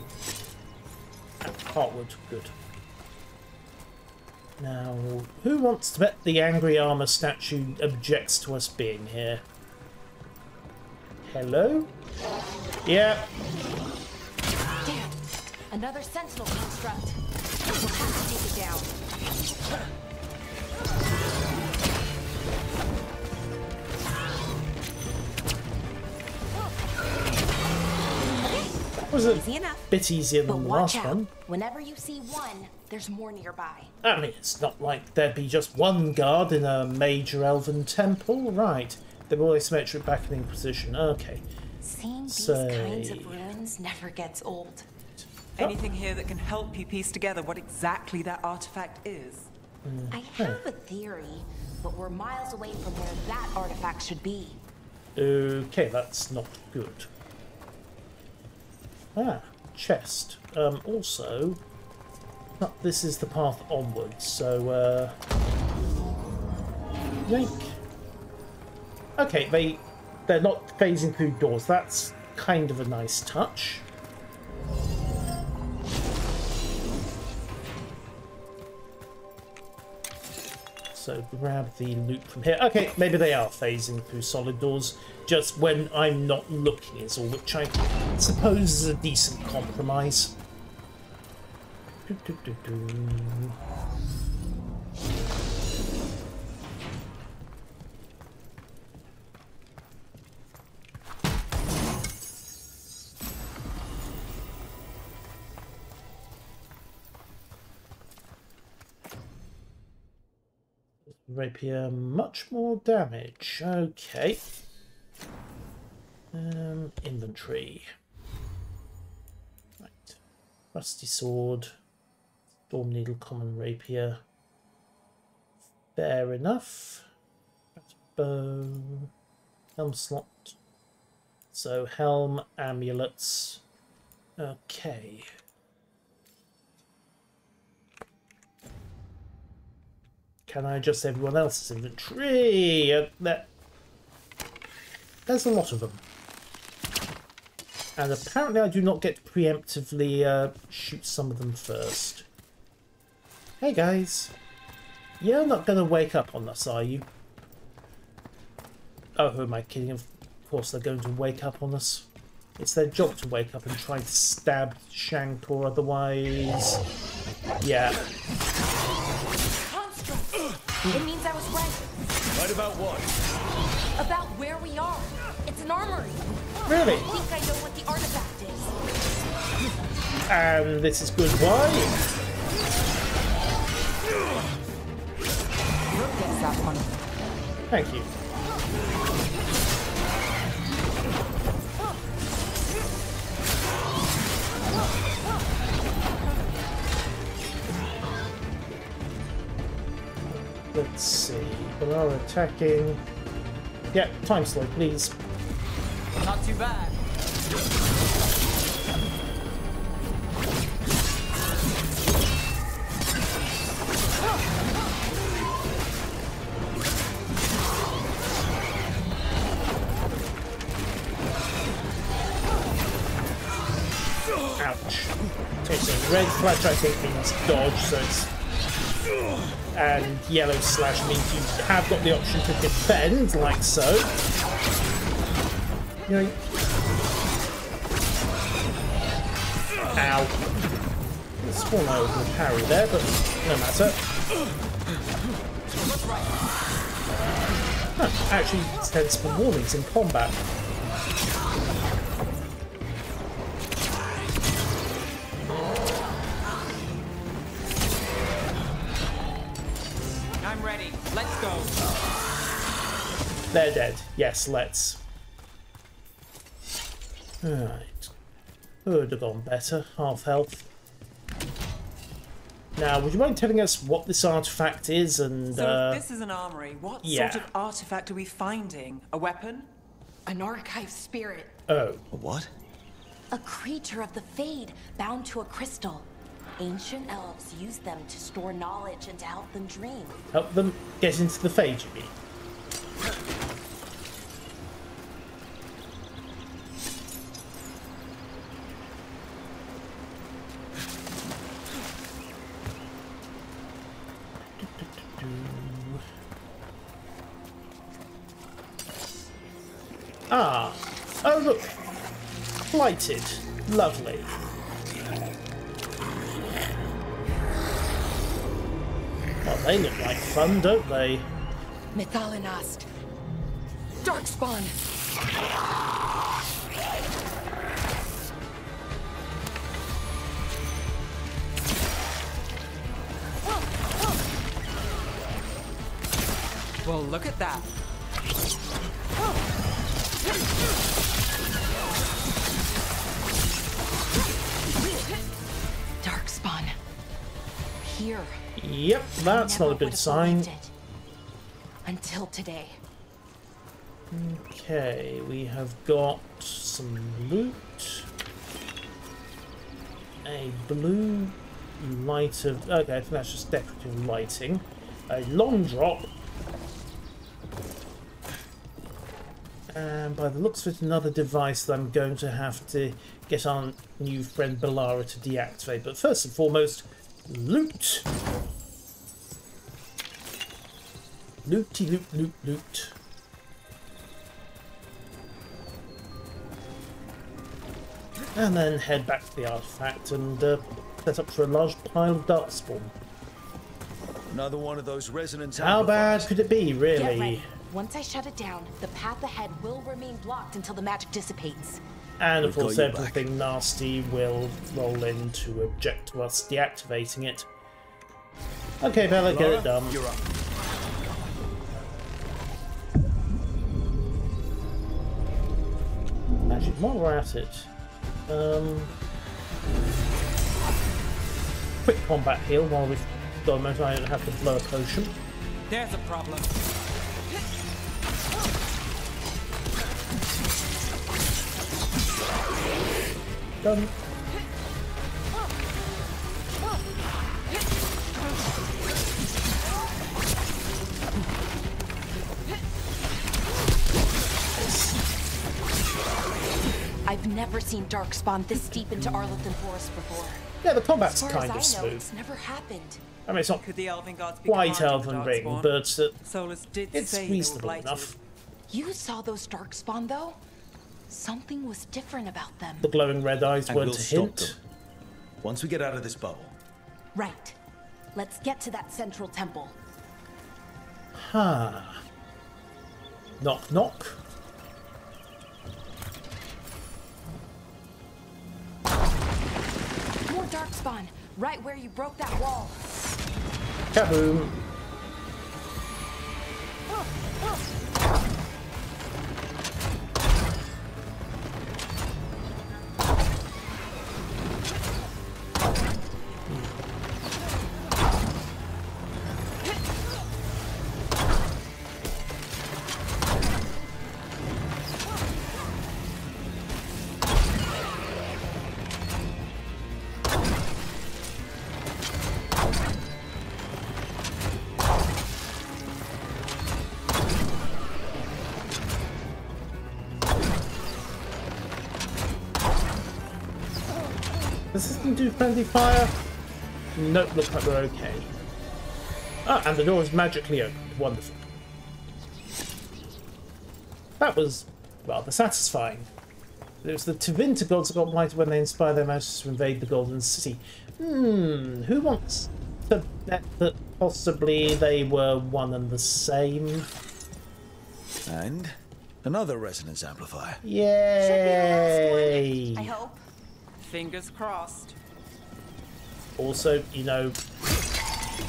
Speaker 1: Heartwood, good. Now, who wants to bet the angry armor statue objects to us being here? Hello? Yeah.
Speaker 14: Damn! Another sentinel construct. We'll have to take it down.
Speaker 1: That was a
Speaker 14: Easy enough.
Speaker 1: bit easier
Speaker 14: But
Speaker 1: than the last
Speaker 14: out.
Speaker 1: one.
Speaker 14: Whenever you see one, there's more nearby.
Speaker 1: I mean, it's not like there'd be just one guard in a major elven temple. Right. They were asymmetric back in Inquisition. Okay.
Speaker 14: Seeing these
Speaker 1: Say-
Speaker 14: kinds of ruins never gets old.
Speaker 8: Anything here that can help you piece together what exactly that artifact is?
Speaker 14: I have a theory, but we're miles away from where that artifact should be.
Speaker 1: Okay, that's not good. Ah, chest. Um, also, no, this is the path onwards, so, uh... Yank. Okay, they, they're not phasing through doors. That's kind of a nice touch. So grab the loot from here. Okay, maybe they are phasing through solid doors just when I'm not looking is all, which I suppose is a decent compromise. Do, do, do, Rapier, much more damage. Okay. Um, inventory. Right. Rusty sword. Storm needle, common rapier. Fair enough. Bow. Helm slot. So helm, amulets. Okay. Can I adjust everyone else's inventory? Uh, there's a lot of them. And apparently I do not get to preemptively uh, shoot some of them first. Hey guys. You're not going to wake up on us, are you? Oh, who am I kidding? Of course they're going to wake up on us. It's their job to wake up and try to stab Shank or otherwise... Yeah.
Speaker 14: Right
Speaker 3: about what?
Speaker 14: About where we are. It's an armory.
Speaker 1: Really?
Speaker 14: I think I know what the artifact is.
Speaker 1: And this is good. Why?
Speaker 8: Gets that one.
Speaker 1: Thank you. Let's see. We are attacking. Yeah, time slow, please.
Speaker 15: Not too bad.
Speaker 1: Ouch. Okay, so red flash I think means dodge, so it's and yellow slash means you have got the option to defend, like so. You know, Ow. Was a parry there, but no matter. Huh, actually, sensible warnings in combat. They're dead. Yes, let's. Alright. Would have gone better. Half health. Now, would you mind telling us what this artifact is and...
Speaker 8: So
Speaker 1: uh,
Speaker 8: this is an armory, what
Speaker 1: yeah.
Speaker 8: sort of artifact are we finding? A weapon?
Speaker 14: An archive spirit.
Speaker 1: Oh.
Speaker 3: A what?
Speaker 14: A creature of the Fade bound to a crystal. Ancient elves use them to store knowledge and to help them dream.
Speaker 1: Help them get into the Fade, you mean? Ah. Oh, look. Blighted. Lovely. Well, they look like fun, don't they?
Speaker 14: Mythalinast. Darkspawn.
Speaker 8: Well, look at that.
Speaker 14: Darkspawn. Here.
Speaker 1: Yep, that's not a good sign.
Speaker 14: Until today.
Speaker 1: Okay, we have got some loot. A blue light of... Okay, I think that's just decorative lighting. A long drop. And by the looks of it, another device that I'm going to have to get our new friend Bellara to deactivate. But first and foremost, loot. Looty loot loot loot. And then head back to the artifact and uh, set up for a large pile of darkspawn.
Speaker 3: Another one of those resonance
Speaker 1: How bad could it be, really?
Speaker 14: Once I shut it down, the path ahead will remain blocked until the magic dissipates.
Speaker 1: And of
Speaker 3: We've
Speaker 1: course,
Speaker 3: got you back.
Speaker 1: everything nasty will roll in to object to us deactivating it. Okay, Bella, get it done.
Speaker 3: You're up.
Speaker 1: Actually, while we're at it, um, quick combat heal while we've got a moment. I don't have to blow a potion.
Speaker 8: There's a problem.
Speaker 1: Done.
Speaker 14: I've never seen Darkspawn this deep into Arlathan Forest before.
Speaker 1: Yeah, the combat's
Speaker 14: as far
Speaker 1: kind of
Speaker 14: as I know, it's never happened.
Speaker 1: I mean, it's not
Speaker 8: Could the Elven gods be
Speaker 1: quite Elven
Speaker 8: to
Speaker 1: Ring, but uh,
Speaker 8: Solas did
Speaker 1: it's
Speaker 8: say
Speaker 1: reasonable enough.
Speaker 14: You saw those Darkspawn, though? Something was different about them.
Speaker 1: The glowing red eyes
Speaker 3: And
Speaker 1: weren't
Speaker 3: we'll
Speaker 1: a hint.
Speaker 3: them. Once we get out of this bubble.
Speaker 14: Right. Let's get to that central temple.
Speaker 1: Ha. Knock knock.
Speaker 14: More Darkspawn, right where you broke that wall.
Speaker 1: Kaboom. Does this thing do friendly fire? Nope, looks like we're okay. Ah, and the door is magically opened. Wonderful. That was rather satisfying. It was the Tevinter gods that got blighted when they inspired their magics to invade the Golden City. Hmm, who wants to bet that possibly they were one and the same?
Speaker 3: And another resonance amplifier.
Speaker 1: Yay!
Speaker 14: I hope.
Speaker 8: Fingers crossed.
Speaker 1: Also, you know,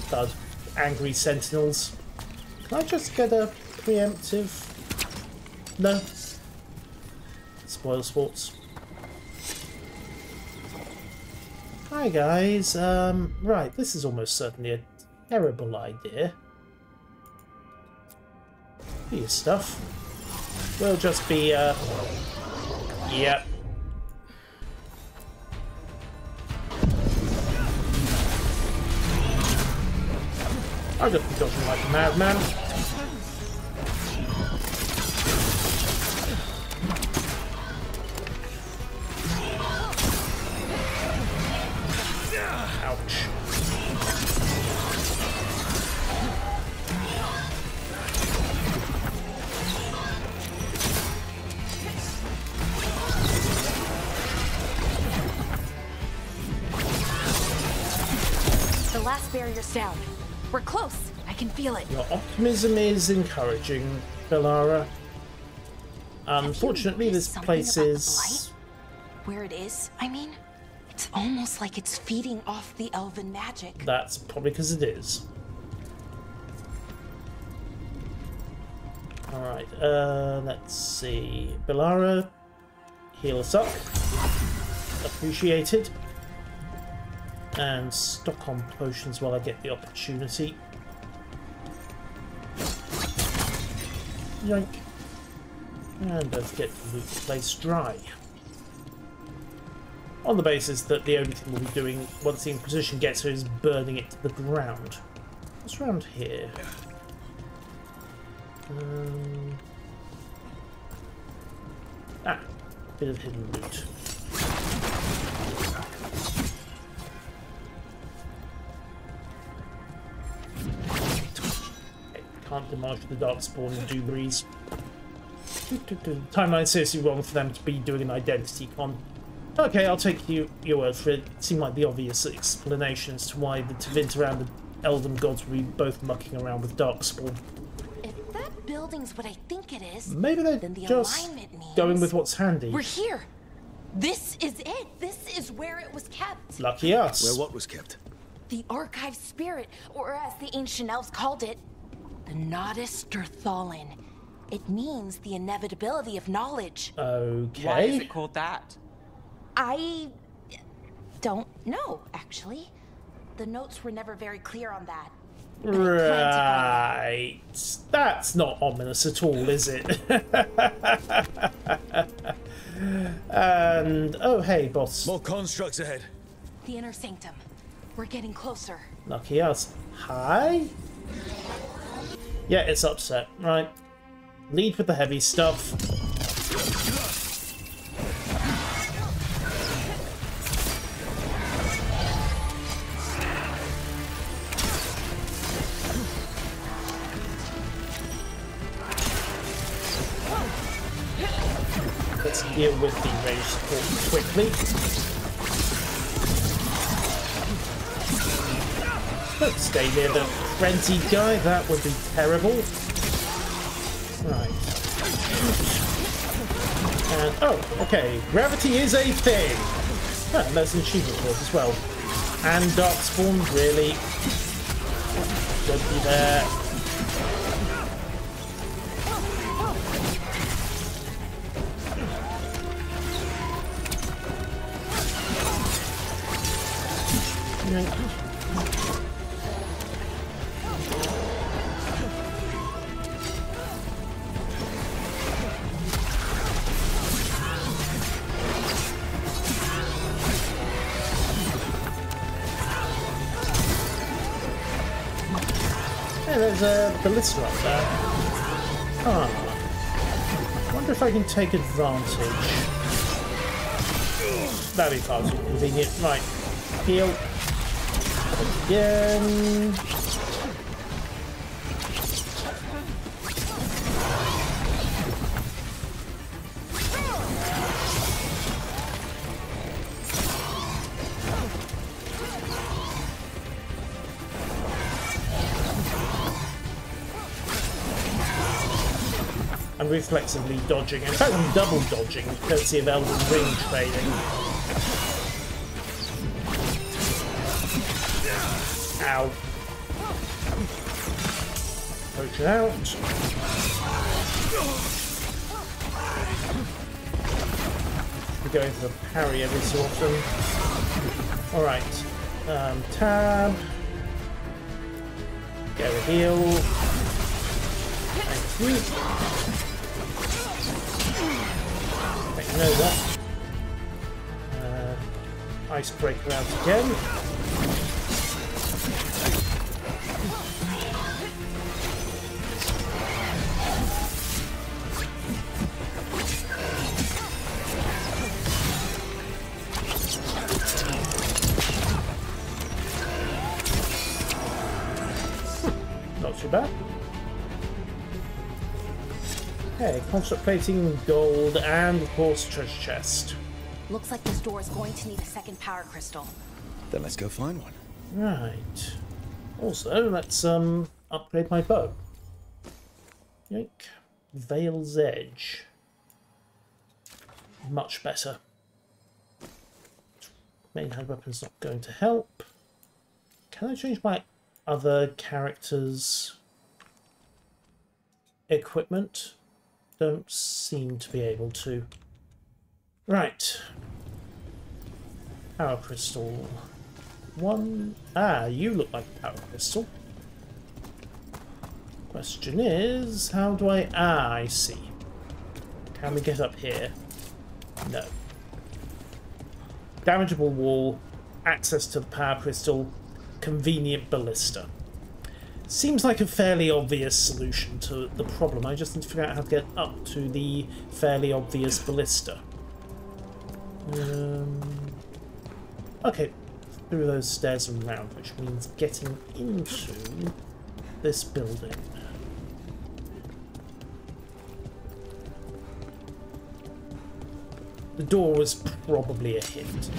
Speaker 1: thud, angry sentinels. Can I just get a preemptive? No. Spoil sports. Hi guys. Um, right, this is almost certainly a terrible idea. Your stuff. We'll just be, uh... Yep. I'll just be dodging like a madman.
Speaker 14: The last barrier's down. We're close. I can feel it.
Speaker 1: Your optimism is encouraging, Bellara. Unfortunately, this
Speaker 14: something
Speaker 1: place is.
Speaker 14: Where it is, I mean? It's almost like it's feeding off the elven magic.
Speaker 1: That's probably because it is. Alright, uh, let's see. Bellara, heal us up. Appreciated. And stock on potions while I get the opportunity. Yoink. And don't forget to loot the place dry. On the basis that the only thing we'll be doing once the Inquisition gets here is burning it to the ground. What's around here? Um, ah, bit of hidden loot. Can't demolish the Darkspawn and Dubreeze. Timeline seriously wrong for them to be doing an identity con. Okay, I'll take you, your word for it. It seemed like the obvious explanation as to why the Tevinter and the Elven gods would be both mucking around with Darkspawn.
Speaker 14: If that building's what I think it is,
Speaker 1: Maybe they're
Speaker 14: then the
Speaker 1: just
Speaker 14: alignment means
Speaker 1: going with what's handy.
Speaker 14: We're here. This is it. This is where it was kept.
Speaker 1: Lucky us.
Speaker 2: Where what was kept?
Speaker 14: The archive spirit, or as the ancient elves called it, the Nodus Derthalin. It means the inevitability of knowledge.
Speaker 1: Okay.
Speaker 8: Why is it called that?
Speaker 14: I don't know, actually. The notes were never very clear on that.
Speaker 1: Right. That's not ominous at all, is it? and oh hey, boss.
Speaker 3: More constructs ahead.
Speaker 14: The inner sanctum. We're getting closer.
Speaker 1: Lucky us. Hi. Yeah, it's upset. Right. Lead with the heavy stuff. Near the frenzied guy, that would be terrible. Right. And, oh, okay. Gravity is a thing! Ah, that's an achievement for as well. And Darkspawn, really? Don't be there. Hey, ballista up there. Ah. I wonder if I can take advantage. That'd be far too convenient. Right. Heal. Again. I'm reflexively dodging. In fact, I'm double dodging, courtesy of Elden Ring training. Ow. it out. We're going for the parry every so often. Alright. Um, tab. Go a heal. Thank you. That. Uh, icebreaker out again. Construct plating, gold, and of course treasure chest.
Speaker 14: Looks like this door is going to need a second power crystal.
Speaker 3: Then let's go find one.
Speaker 1: Right. Also, let's um upgrade my bow. Yank. Veil's Edge. Much better. Main hand weapon's not going to help. Can I change my other characters' equipment? Don't seem to be able to. Right. Power crystal. One. Ah, you look like a power crystal. Question is, how do I... Ah, I see. Can we get up here? No. Damageable wall, access to the power crystal, convenient ballista. Seems like a fairly obvious solution to the problem. I just need to figure out how to get up to the fairly obvious ballista. Um, okay, through those stairs and round, which means getting into this building. The door was probably a hint.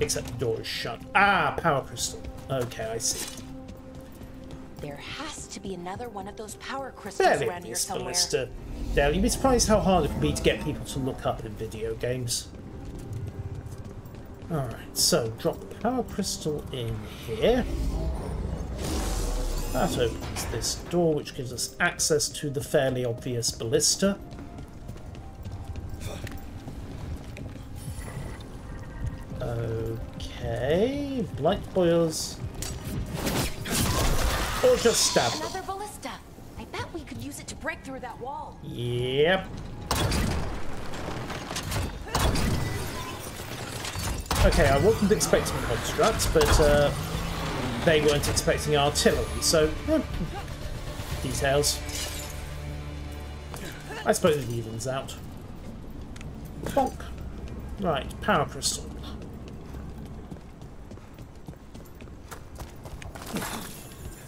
Speaker 1: Except the door is shut. Ah, power crystal. Okay, I see.
Speaker 14: There has to be another one of those power crystals
Speaker 1: Fairly
Speaker 14: around here
Speaker 1: obvious
Speaker 14: somewhere.
Speaker 1: ballista. Dale, you'd be surprised how hard it can be to get people to look up in video games. Alright, so drop the power crystal in here. That opens this door, which gives us access to the fairly obvious ballista. Okay, blight boils. Just them.
Speaker 14: Another ballista. I bet we could use it to break through that wall.
Speaker 1: Yep. Okay, I wasn't expecting constructs, but uh, they weren't expecting artillery, so eh, details. I suppose it evens out. Bonk. Right, power crystal.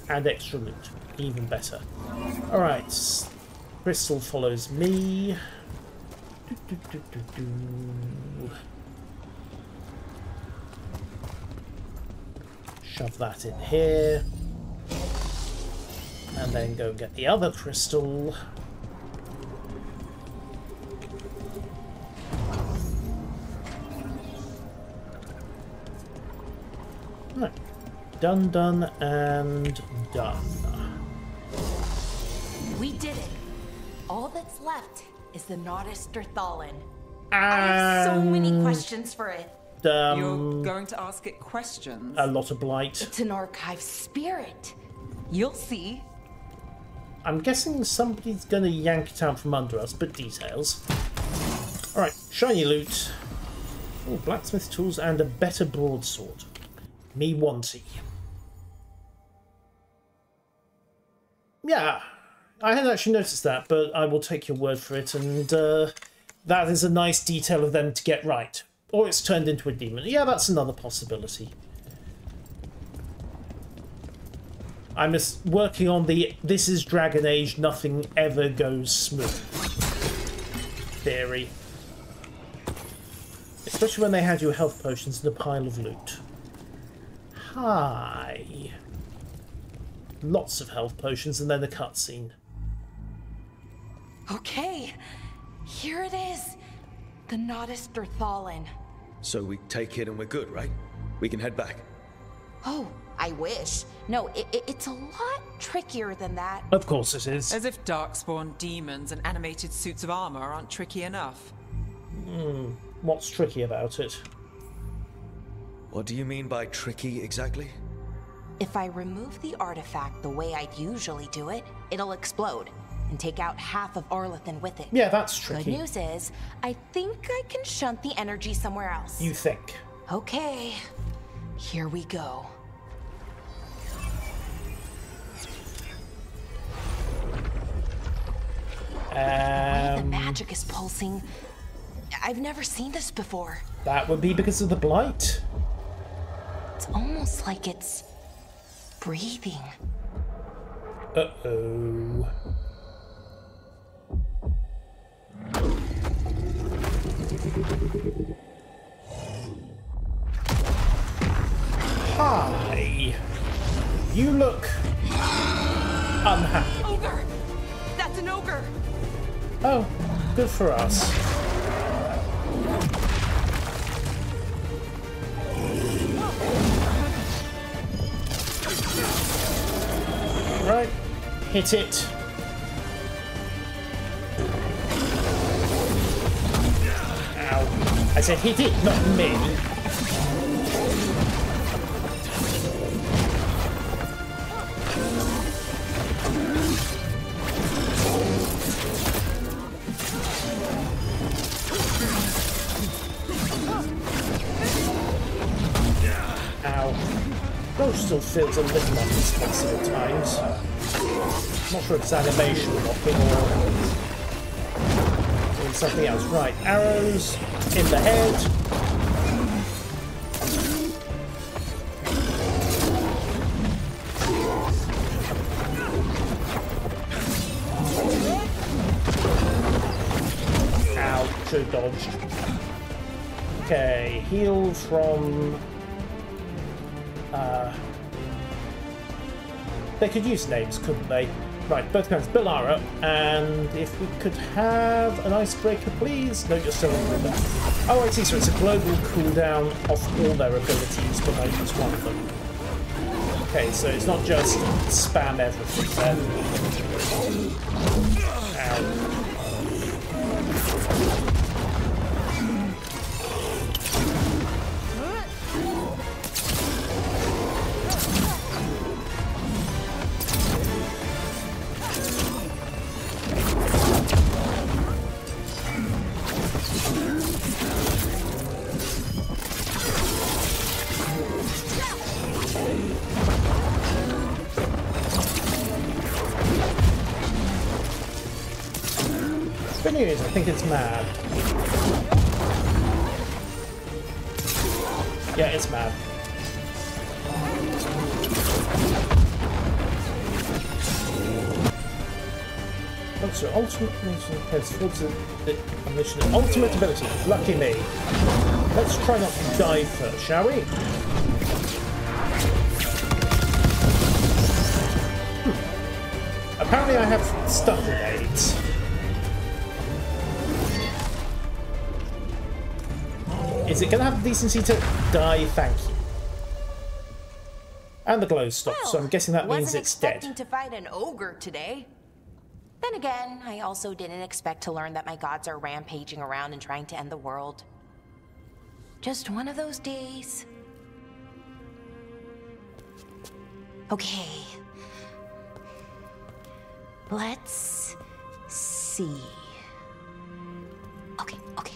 Speaker 1: And extra loot. Even better. Alright. Crystal follows me. Do, do, do. Shove that in here. And then go get the other crystal. Done, done, and done.
Speaker 14: We did it. All that's left is the Nodus Derthalin. I have so many questions for it.
Speaker 1: Um,
Speaker 8: You're going to ask it questions?
Speaker 1: a lot of blight.
Speaker 14: It's an archive spirit. You'll see.
Speaker 1: I'm guessing somebody's gonna yank it out from under us, but details. Alright, shiny loot. Oh, blacksmith tools and a better broadsword. Me wanty. Yeah, I hadn't actually noticed that, but I will take your word for it, and uh, that is a nice detail of them to get right. Or it's turned into a demon. Yeah, that's another possibility. I'm just working on the this is Dragon Age, nothing ever goes smooth theory. Especially when they had your health potions in a pile of loot. Hi. Lots of health potions and then the cutscene.
Speaker 14: Okay, here it is. The Nodus Derthalin.
Speaker 3: So we take it and we're good, right? We can head back.
Speaker 14: Oh, I wish. No, it, it- it's a lot trickier than that.
Speaker 1: Of course it is.
Speaker 8: As if darkspawn demons and animated suits of armor aren't tricky enough.
Speaker 1: Hmm, what's tricky about it?
Speaker 3: What do you mean by tricky exactly?
Speaker 14: If I remove the artifact the way I'd usually do it, it'll explode and take out half of Arlathan with it.
Speaker 1: Yeah, that's tricky.
Speaker 14: Good news is, I think I can shunt the energy somewhere else.
Speaker 1: You think.
Speaker 14: Okay, here we go. Um, the
Speaker 1: Um,
Speaker 14: magic is pulsing. I've never seen this before.
Speaker 1: that would be because of the blight.
Speaker 14: It's almost like it's breathing.
Speaker 1: Uh-oh. Hi. You look unhappy.
Speaker 14: Ogre! That's an ogre!
Speaker 1: Oh, good for us. Hit it. Ow. I said hit it, not me. Ow. Roach still feels a little unresponsive at times. Not sure if it's animation blocking or something else. Right, arrows in the head. Dodged. Okay, heal from uh, they could use names, couldn't they? Right, both guns, Bellara, and if we could have an icebreaker, please. No, you're still on the Oh, I see, so it's a global cooldown off all their abilities, but I use one of them. Okay, so it's not just spam everything then. Ultimate ability. Lucky me. Let's try not to die first, shall we? Hmm. Apparently I have stun grenades. Is it going to have the decency to die? Thank you. And the glow stopped, so I'm guessing that means it's dead.
Speaker 14: to fight an ogre today. Then again, I also didn't expect to learn that my gods are rampaging around and trying to end the world. Just one of those days. Okay. Let's see. Okay, okay.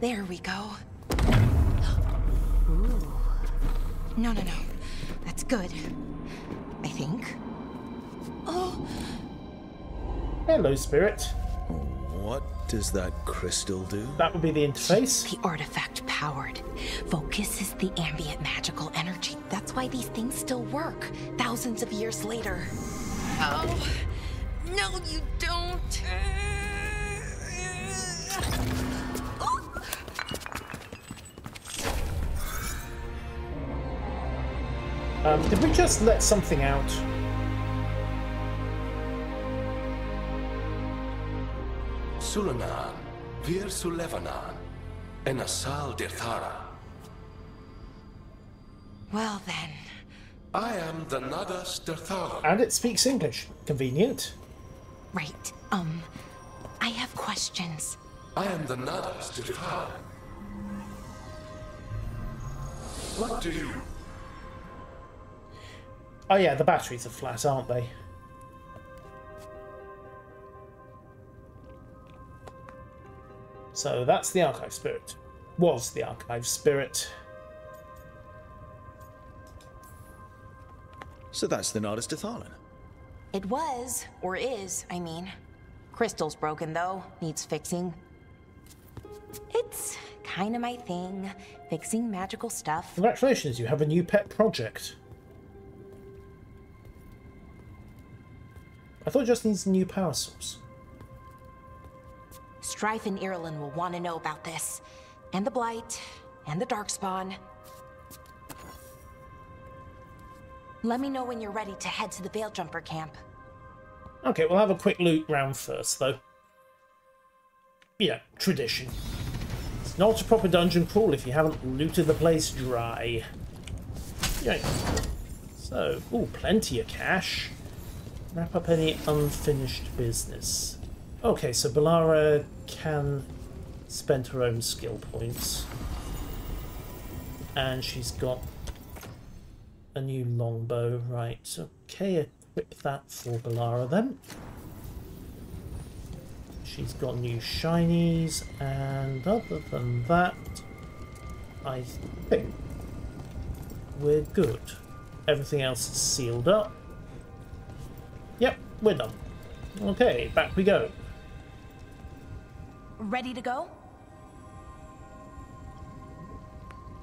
Speaker 14: There we go. Ooh. No, no, no. That's good. I think. Oh,
Speaker 1: Hello, spirit.
Speaker 3: What does that crystal do?
Speaker 1: That would be the interface.
Speaker 14: the artifact powered focuses the ambient magical energy. That's why these things still work thousands of years later. Oh, no, you don't. Oh.
Speaker 1: Um, did we just let something out?
Speaker 16: Sulanan, Vir Sulevanan, and Asal Dirthara.
Speaker 14: Well then.
Speaker 16: I am the Nadas Dirthara.
Speaker 1: And it speaks English. Convenient.
Speaker 14: Right. Um, I have questions.
Speaker 16: I am the Nadas Dirthara. What do you?
Speaker 1: Oh yeah, the batteries are flat, aren't they? So that's the archive spirit. Was the archive spirit.
Speaker 3: So that's the Nardis Dithalin.
Speaker 14: It was, or is, I mean. Crystal's broken though, needs fixing. It's Kinda my thing, fixing magical stuff.
Speaker 1: Congratulations, you have a new pet project. I thought it just needs a new power source.
Speaker 14: Strife and Irelin will want to know about this. And the Blight, and the Darkspawn. Let me know when you're ready to head to the Veil Jumper camp.
Speaker 1: Okay, we'll have a quick loot round first, though. Yeah, tradition. It's not a proper dungeon crawl if you haven't looted the place dry. Yikes. So, ooh, plenty of cash. Wrap up any unfinished business. Okay, so Bellara can spend her own skill points. And she's got a new longbow, right. Okay, equip that for Bellara then. She's got new shinies, and other than that, I think we're good. Everything else is sealed up. Yep, we're done. Okay, back we go.
Speaker 14: Ready to go?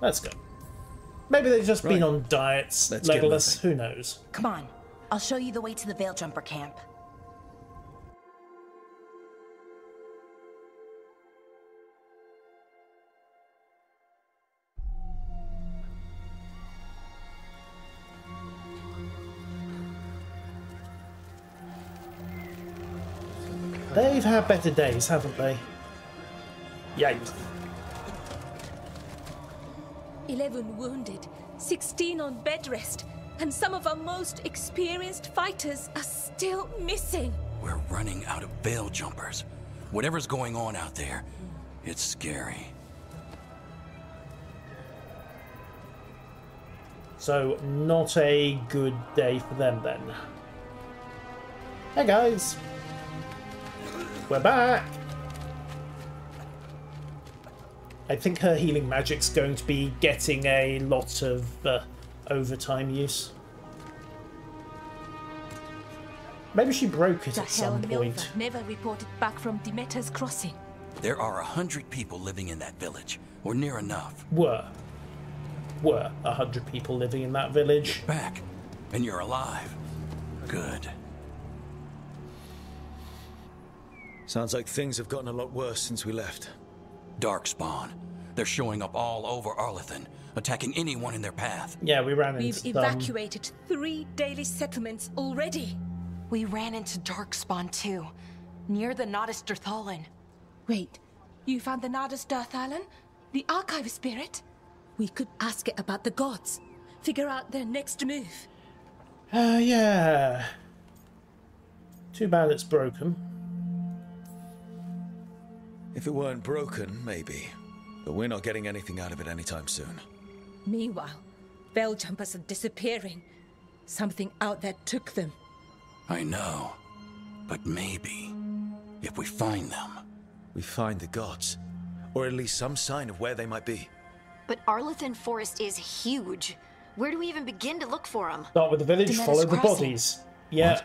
Speaker 1: Let's go. Maybe they've just been on diets,
Speaker 3: Let's
Speaker 1: Legolas, who knows?
Speaker 14: Come on, I'll show you the way to the Veil Jumper camp.
Speaker 1: They've had better days, haven't they? Yikes.
Speaker 12: 11 wounded, 16 on bed rest, and some of our most experienced fighters are still missing.
Speaker 13: We're running out of Veil Jumpers. Whatever's going on out there, it's scary.
Speaker 1: So, not a good day for them then. Hey guys! We're back! I think her healing magic's going to be getting a lot of uh, overtime use. Maybe she broke it
Speaker 12: The
Speaker 1: at some
Speaker 12: Hell
Speaker 1: point.
Speaker 12: Never reported back from Demeter's crossing.
Speaker 13: There are a hundred people living in that village, or near enough.
Speaker 1: Were. Were a hundred people living in that village.
Speaker 13: Back, and you're alive. Good.
Speaker 3: Sounds like things have gotten a lot worse since we left.
Speaker 13: Darkspawn. They're showing up all over Arlathan, attacking anyone in their path.
Speaker 1: Yeah, we ran into
Speaker 12: We've
Speaker 1: into them.
Speaker 12: evacuated three daily settlements already.
Speaker 14: We ran into Darkspawn too, near the Nodus Dirthalin.
Speaker 12: Wait, you found the Nardus Darthalan? The archive spirit? We could ask it about the gods. Figure out their next move.
Speaker 1: Uh, yeah. Too bad it's broken.
Speaker 3: If it weren't broken, maybe. But we're not getting anything out of it anytime soon.
Speaker 12: Meanwhile, Veil Jumpers are disappearing. Something out there took them.
Speaker 13: I know. But maybe, if we find them.
Speaker 3: We find the gods. Or at least some sign of where they might be.
Speaker 5: But Arlathan Forest is huge. Where do we even begin to look for them?
Speaker 1: Start with the village,
Speaker 14: Demeter's
Speaker 1: follow the
Speaker 14: Crossing.
Speaker 1: bodies. Yeah.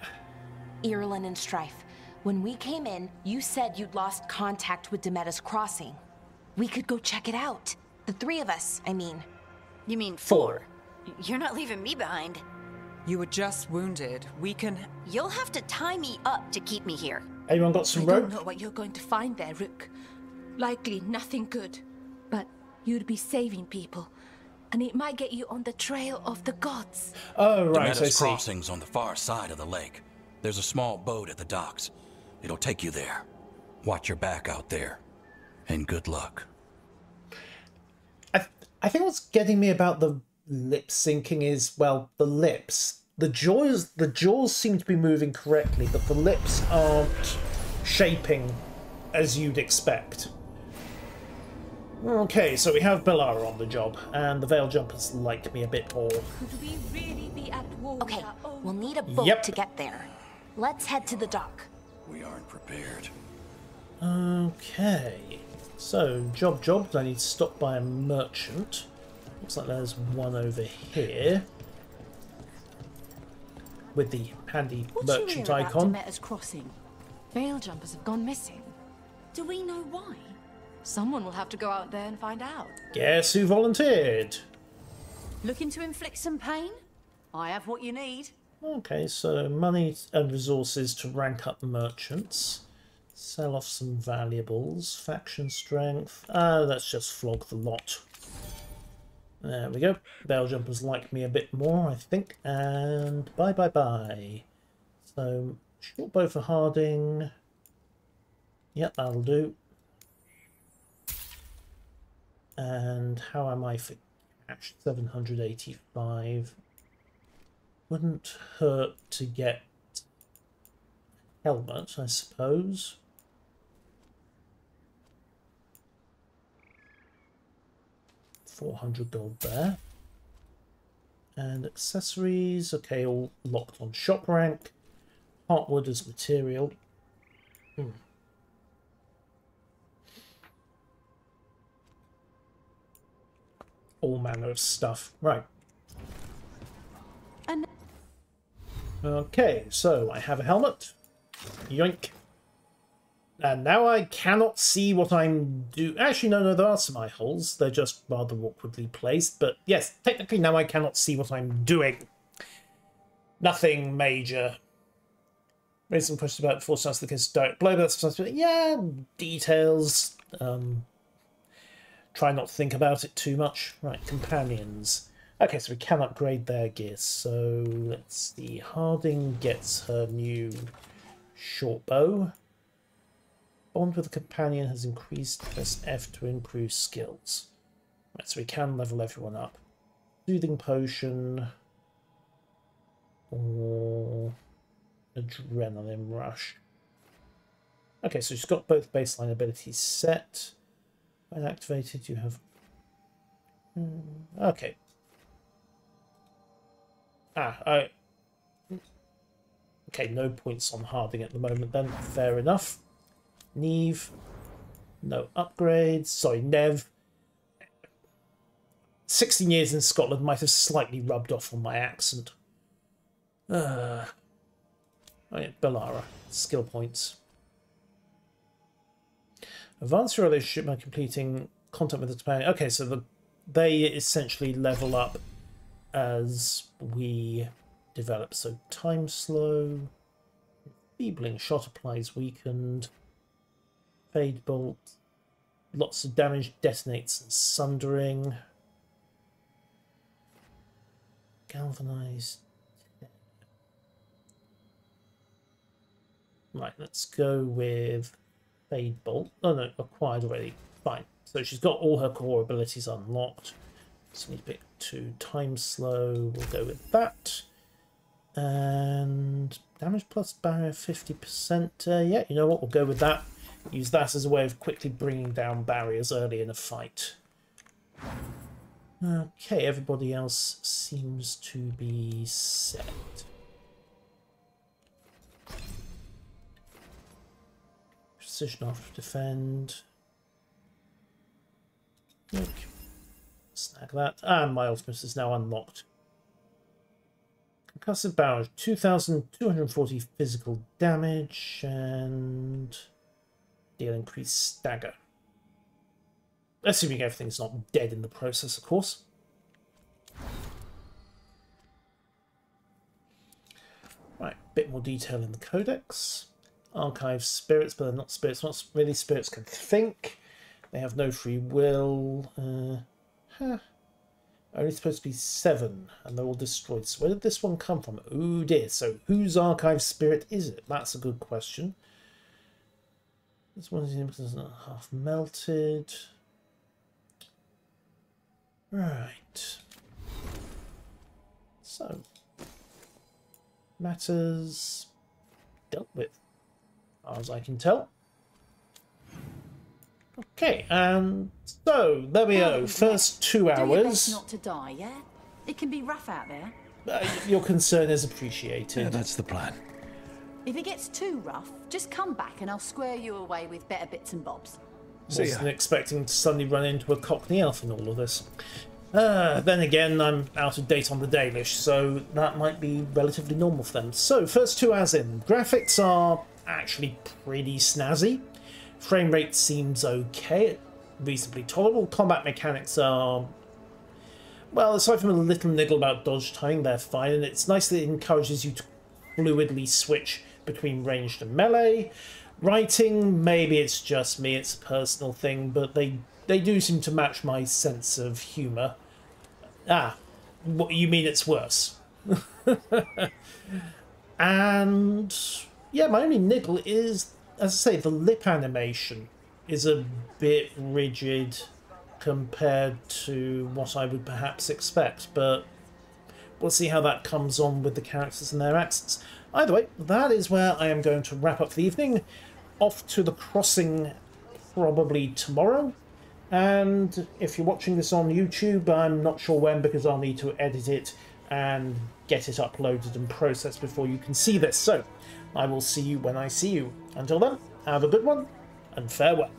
Speaker 14: Irelin and Strife. When we came in, you said you'd lost contact with Demeter's Crossing. We could go check it out. The three of us, I mean.
Speaker 5: You mean
Speaker 1: Four.
Speaker 5: You're not leaving me behind.
Speaker 8: You were just wounded. We can.
Speaker 5: You'll have to tie me up to keep me here.
Speaker 1: Anyone got some
Speaker 12: I
Speaker 1: some
Speaker 12: don't
Speaker 1: rope?
Speaker 12: know what you're going to find there, Rook. Likely nothing good. But you'd be saving people. And it might get you on the trail of the gods.
Speaker 1: Oh, right, I
Speaker 13: Demeter's
Speaker 1: see.
Speaker 13: Crossing's on the far side of the lake. There's a small boat at the docks. It'll take you there. Watch your back out there. And good luck.
Speaker 1: I, I think what's getting me about the lip syncing is, well, the lips. The jaws, the jaws seem to be moving correctly, but the lips aren't shaping as you'd expect. Okay, so we have Bellara on the job, and the Veil Jumpers like me a bit more.
Speaker 12: Could we really be at war
Speaker 14: Okay,
Speaker 12: with our own?
Speaker 14: we'll need a boat
Speaker 1: Yep.
Speaker 14: to get there. Let's head to the dock.
Speaker 13: We aren't prepared.
Speaker 1: Okay, so job jobs. I need to stop by a merchant. Looks like there's one over here with the handy
Speaker 17: What's
Speaker 1: merchant
Speaker 17: your ear
Speaker 1: icon.
Speaker 17: about Demeter's crossing? Veil jumpers have gone missing. Do we know why? Someone will have to go out there and find out.
Speaker 1: Guess who volunteered?
Speaker 17: Looking to inflict some pain? I have what you need.
Speaker 1: Okay, so money and resources to rank up merchants. Sell off some valuables. Faction strength. Ah, let's just flog the lot. There we go. Veil jumpers like me a bit more, I think. And bye bye bye. So, short bow for Harding. Yep, that'll do. And how am I for cash? 785. Wouldn't hurt to get helmet, I suppose. Four hundred gold there. And accessories, okay, all locked on shop rank. Heartwood as material. Hmm. All manner of stuff. Right. Okay, so I have a helmet. Yoink. And now I cannot see what I'm do. Actually, no, no, there are some eye holes. They're just rather awkwardly placed. But yes, technically now I cannot see what I'm doing. Nothing major. Raised some questions about four stars of the case direct blow, but that's yeah, details. Um, try not to think about it too much. Right, companions. Okay, so we can upgrade their gear. So let's see. Harding gets her new short bow. Bond with a companion has increased. Press F to improve skills. Right, so we can level everyone up. Soothing potion. Or adrenaline rush. Okay, so she's got both baseline abilities set. When activated, you have... Hmm, okay, Ah, I... Okay, no points on Harding at the moment then. Fair enough. Neve. No upgrades. Sorry, Nev. 16 years in Scotland might have slightly rubbed off on my accent. Uh, oh yeah, Bellara. Skill points. Advance your relationship by completing contact with the companion. Okay, so the, they essentially level up as we develop. So time slow, feebling shot applies weakened, fade bolt, lots of damage detonates and sundering, galvanized. Right, let's go with fade bolt. Oh no, acquired already. Fine. So she's got all her core abilities unlocked. So we need to pick two. Time slow, we'll go with that. And damage plus barrier 50%. Uh, yeah, you know what, we'll go with that. Use that as a way of quickly bringing down barriers early in a fight. Okay, everybody else seems to be set. Precision after defend. Okay. Snag that. And my ultimate is now unlocked. Concussive barrage, 2,240 physical damage and deal increased stagger. Assuming everything's not dead in the process, of course. Right, bit more detail in the codex. Archive spirits, but they're not spirits. Not really spirits can think. They have no free will. Uh, Huh. Only supposed to be seven, and they're all destroyed. So where did this one come from? Oh dear. So whose archive spirit is it? That's a good question. This one is half melted. Right. So, matters dealt with, as I can tell. Okay, um, so there we go. First two hours.
Speaker 17: not to die, yeah? It can be rough out there.
Speaker 1: Uh, your concern is appreciated.
Speaker 3: Yeah, that's the plan.
Speaker 17: If it gets too rough, just come back and I'll square you away with better bits and bobs.
Speaker 1: Wasn't expecting to suddenly run into a Cockney elf in all of this. Uh, then again, I'm out of date on the Dalish, so that might be relatively normal for them. So, first two hours in. Graphics are actually pretty snazzy. Frame rate seems okay. reasonably tolerable. Combat mechanics are, well, aside from a little niggle about dodge timing, they're fine, and it's nice that it encourages you to fluidly switch between ranged and melee. Writing, maybe it's just me, it's a personal thing, but they they do seem to match my sense of humour. Ah, what you mean it's worse? and yeah, my only niggle is, as I say, the lip animation is a bit rigid compared to what I would perhaps expect, but we'll see how that comes on with the characters and their accents. Either way, that is where I am going to wrap up the evening. Off to the crossing probably tomorrow. And if you're watching this on YouTube, I'm not sure when because I'll need to edit it and get it uploaded and processed before you can see this. So I will see you when I see you. Until then, have a good one and farewell.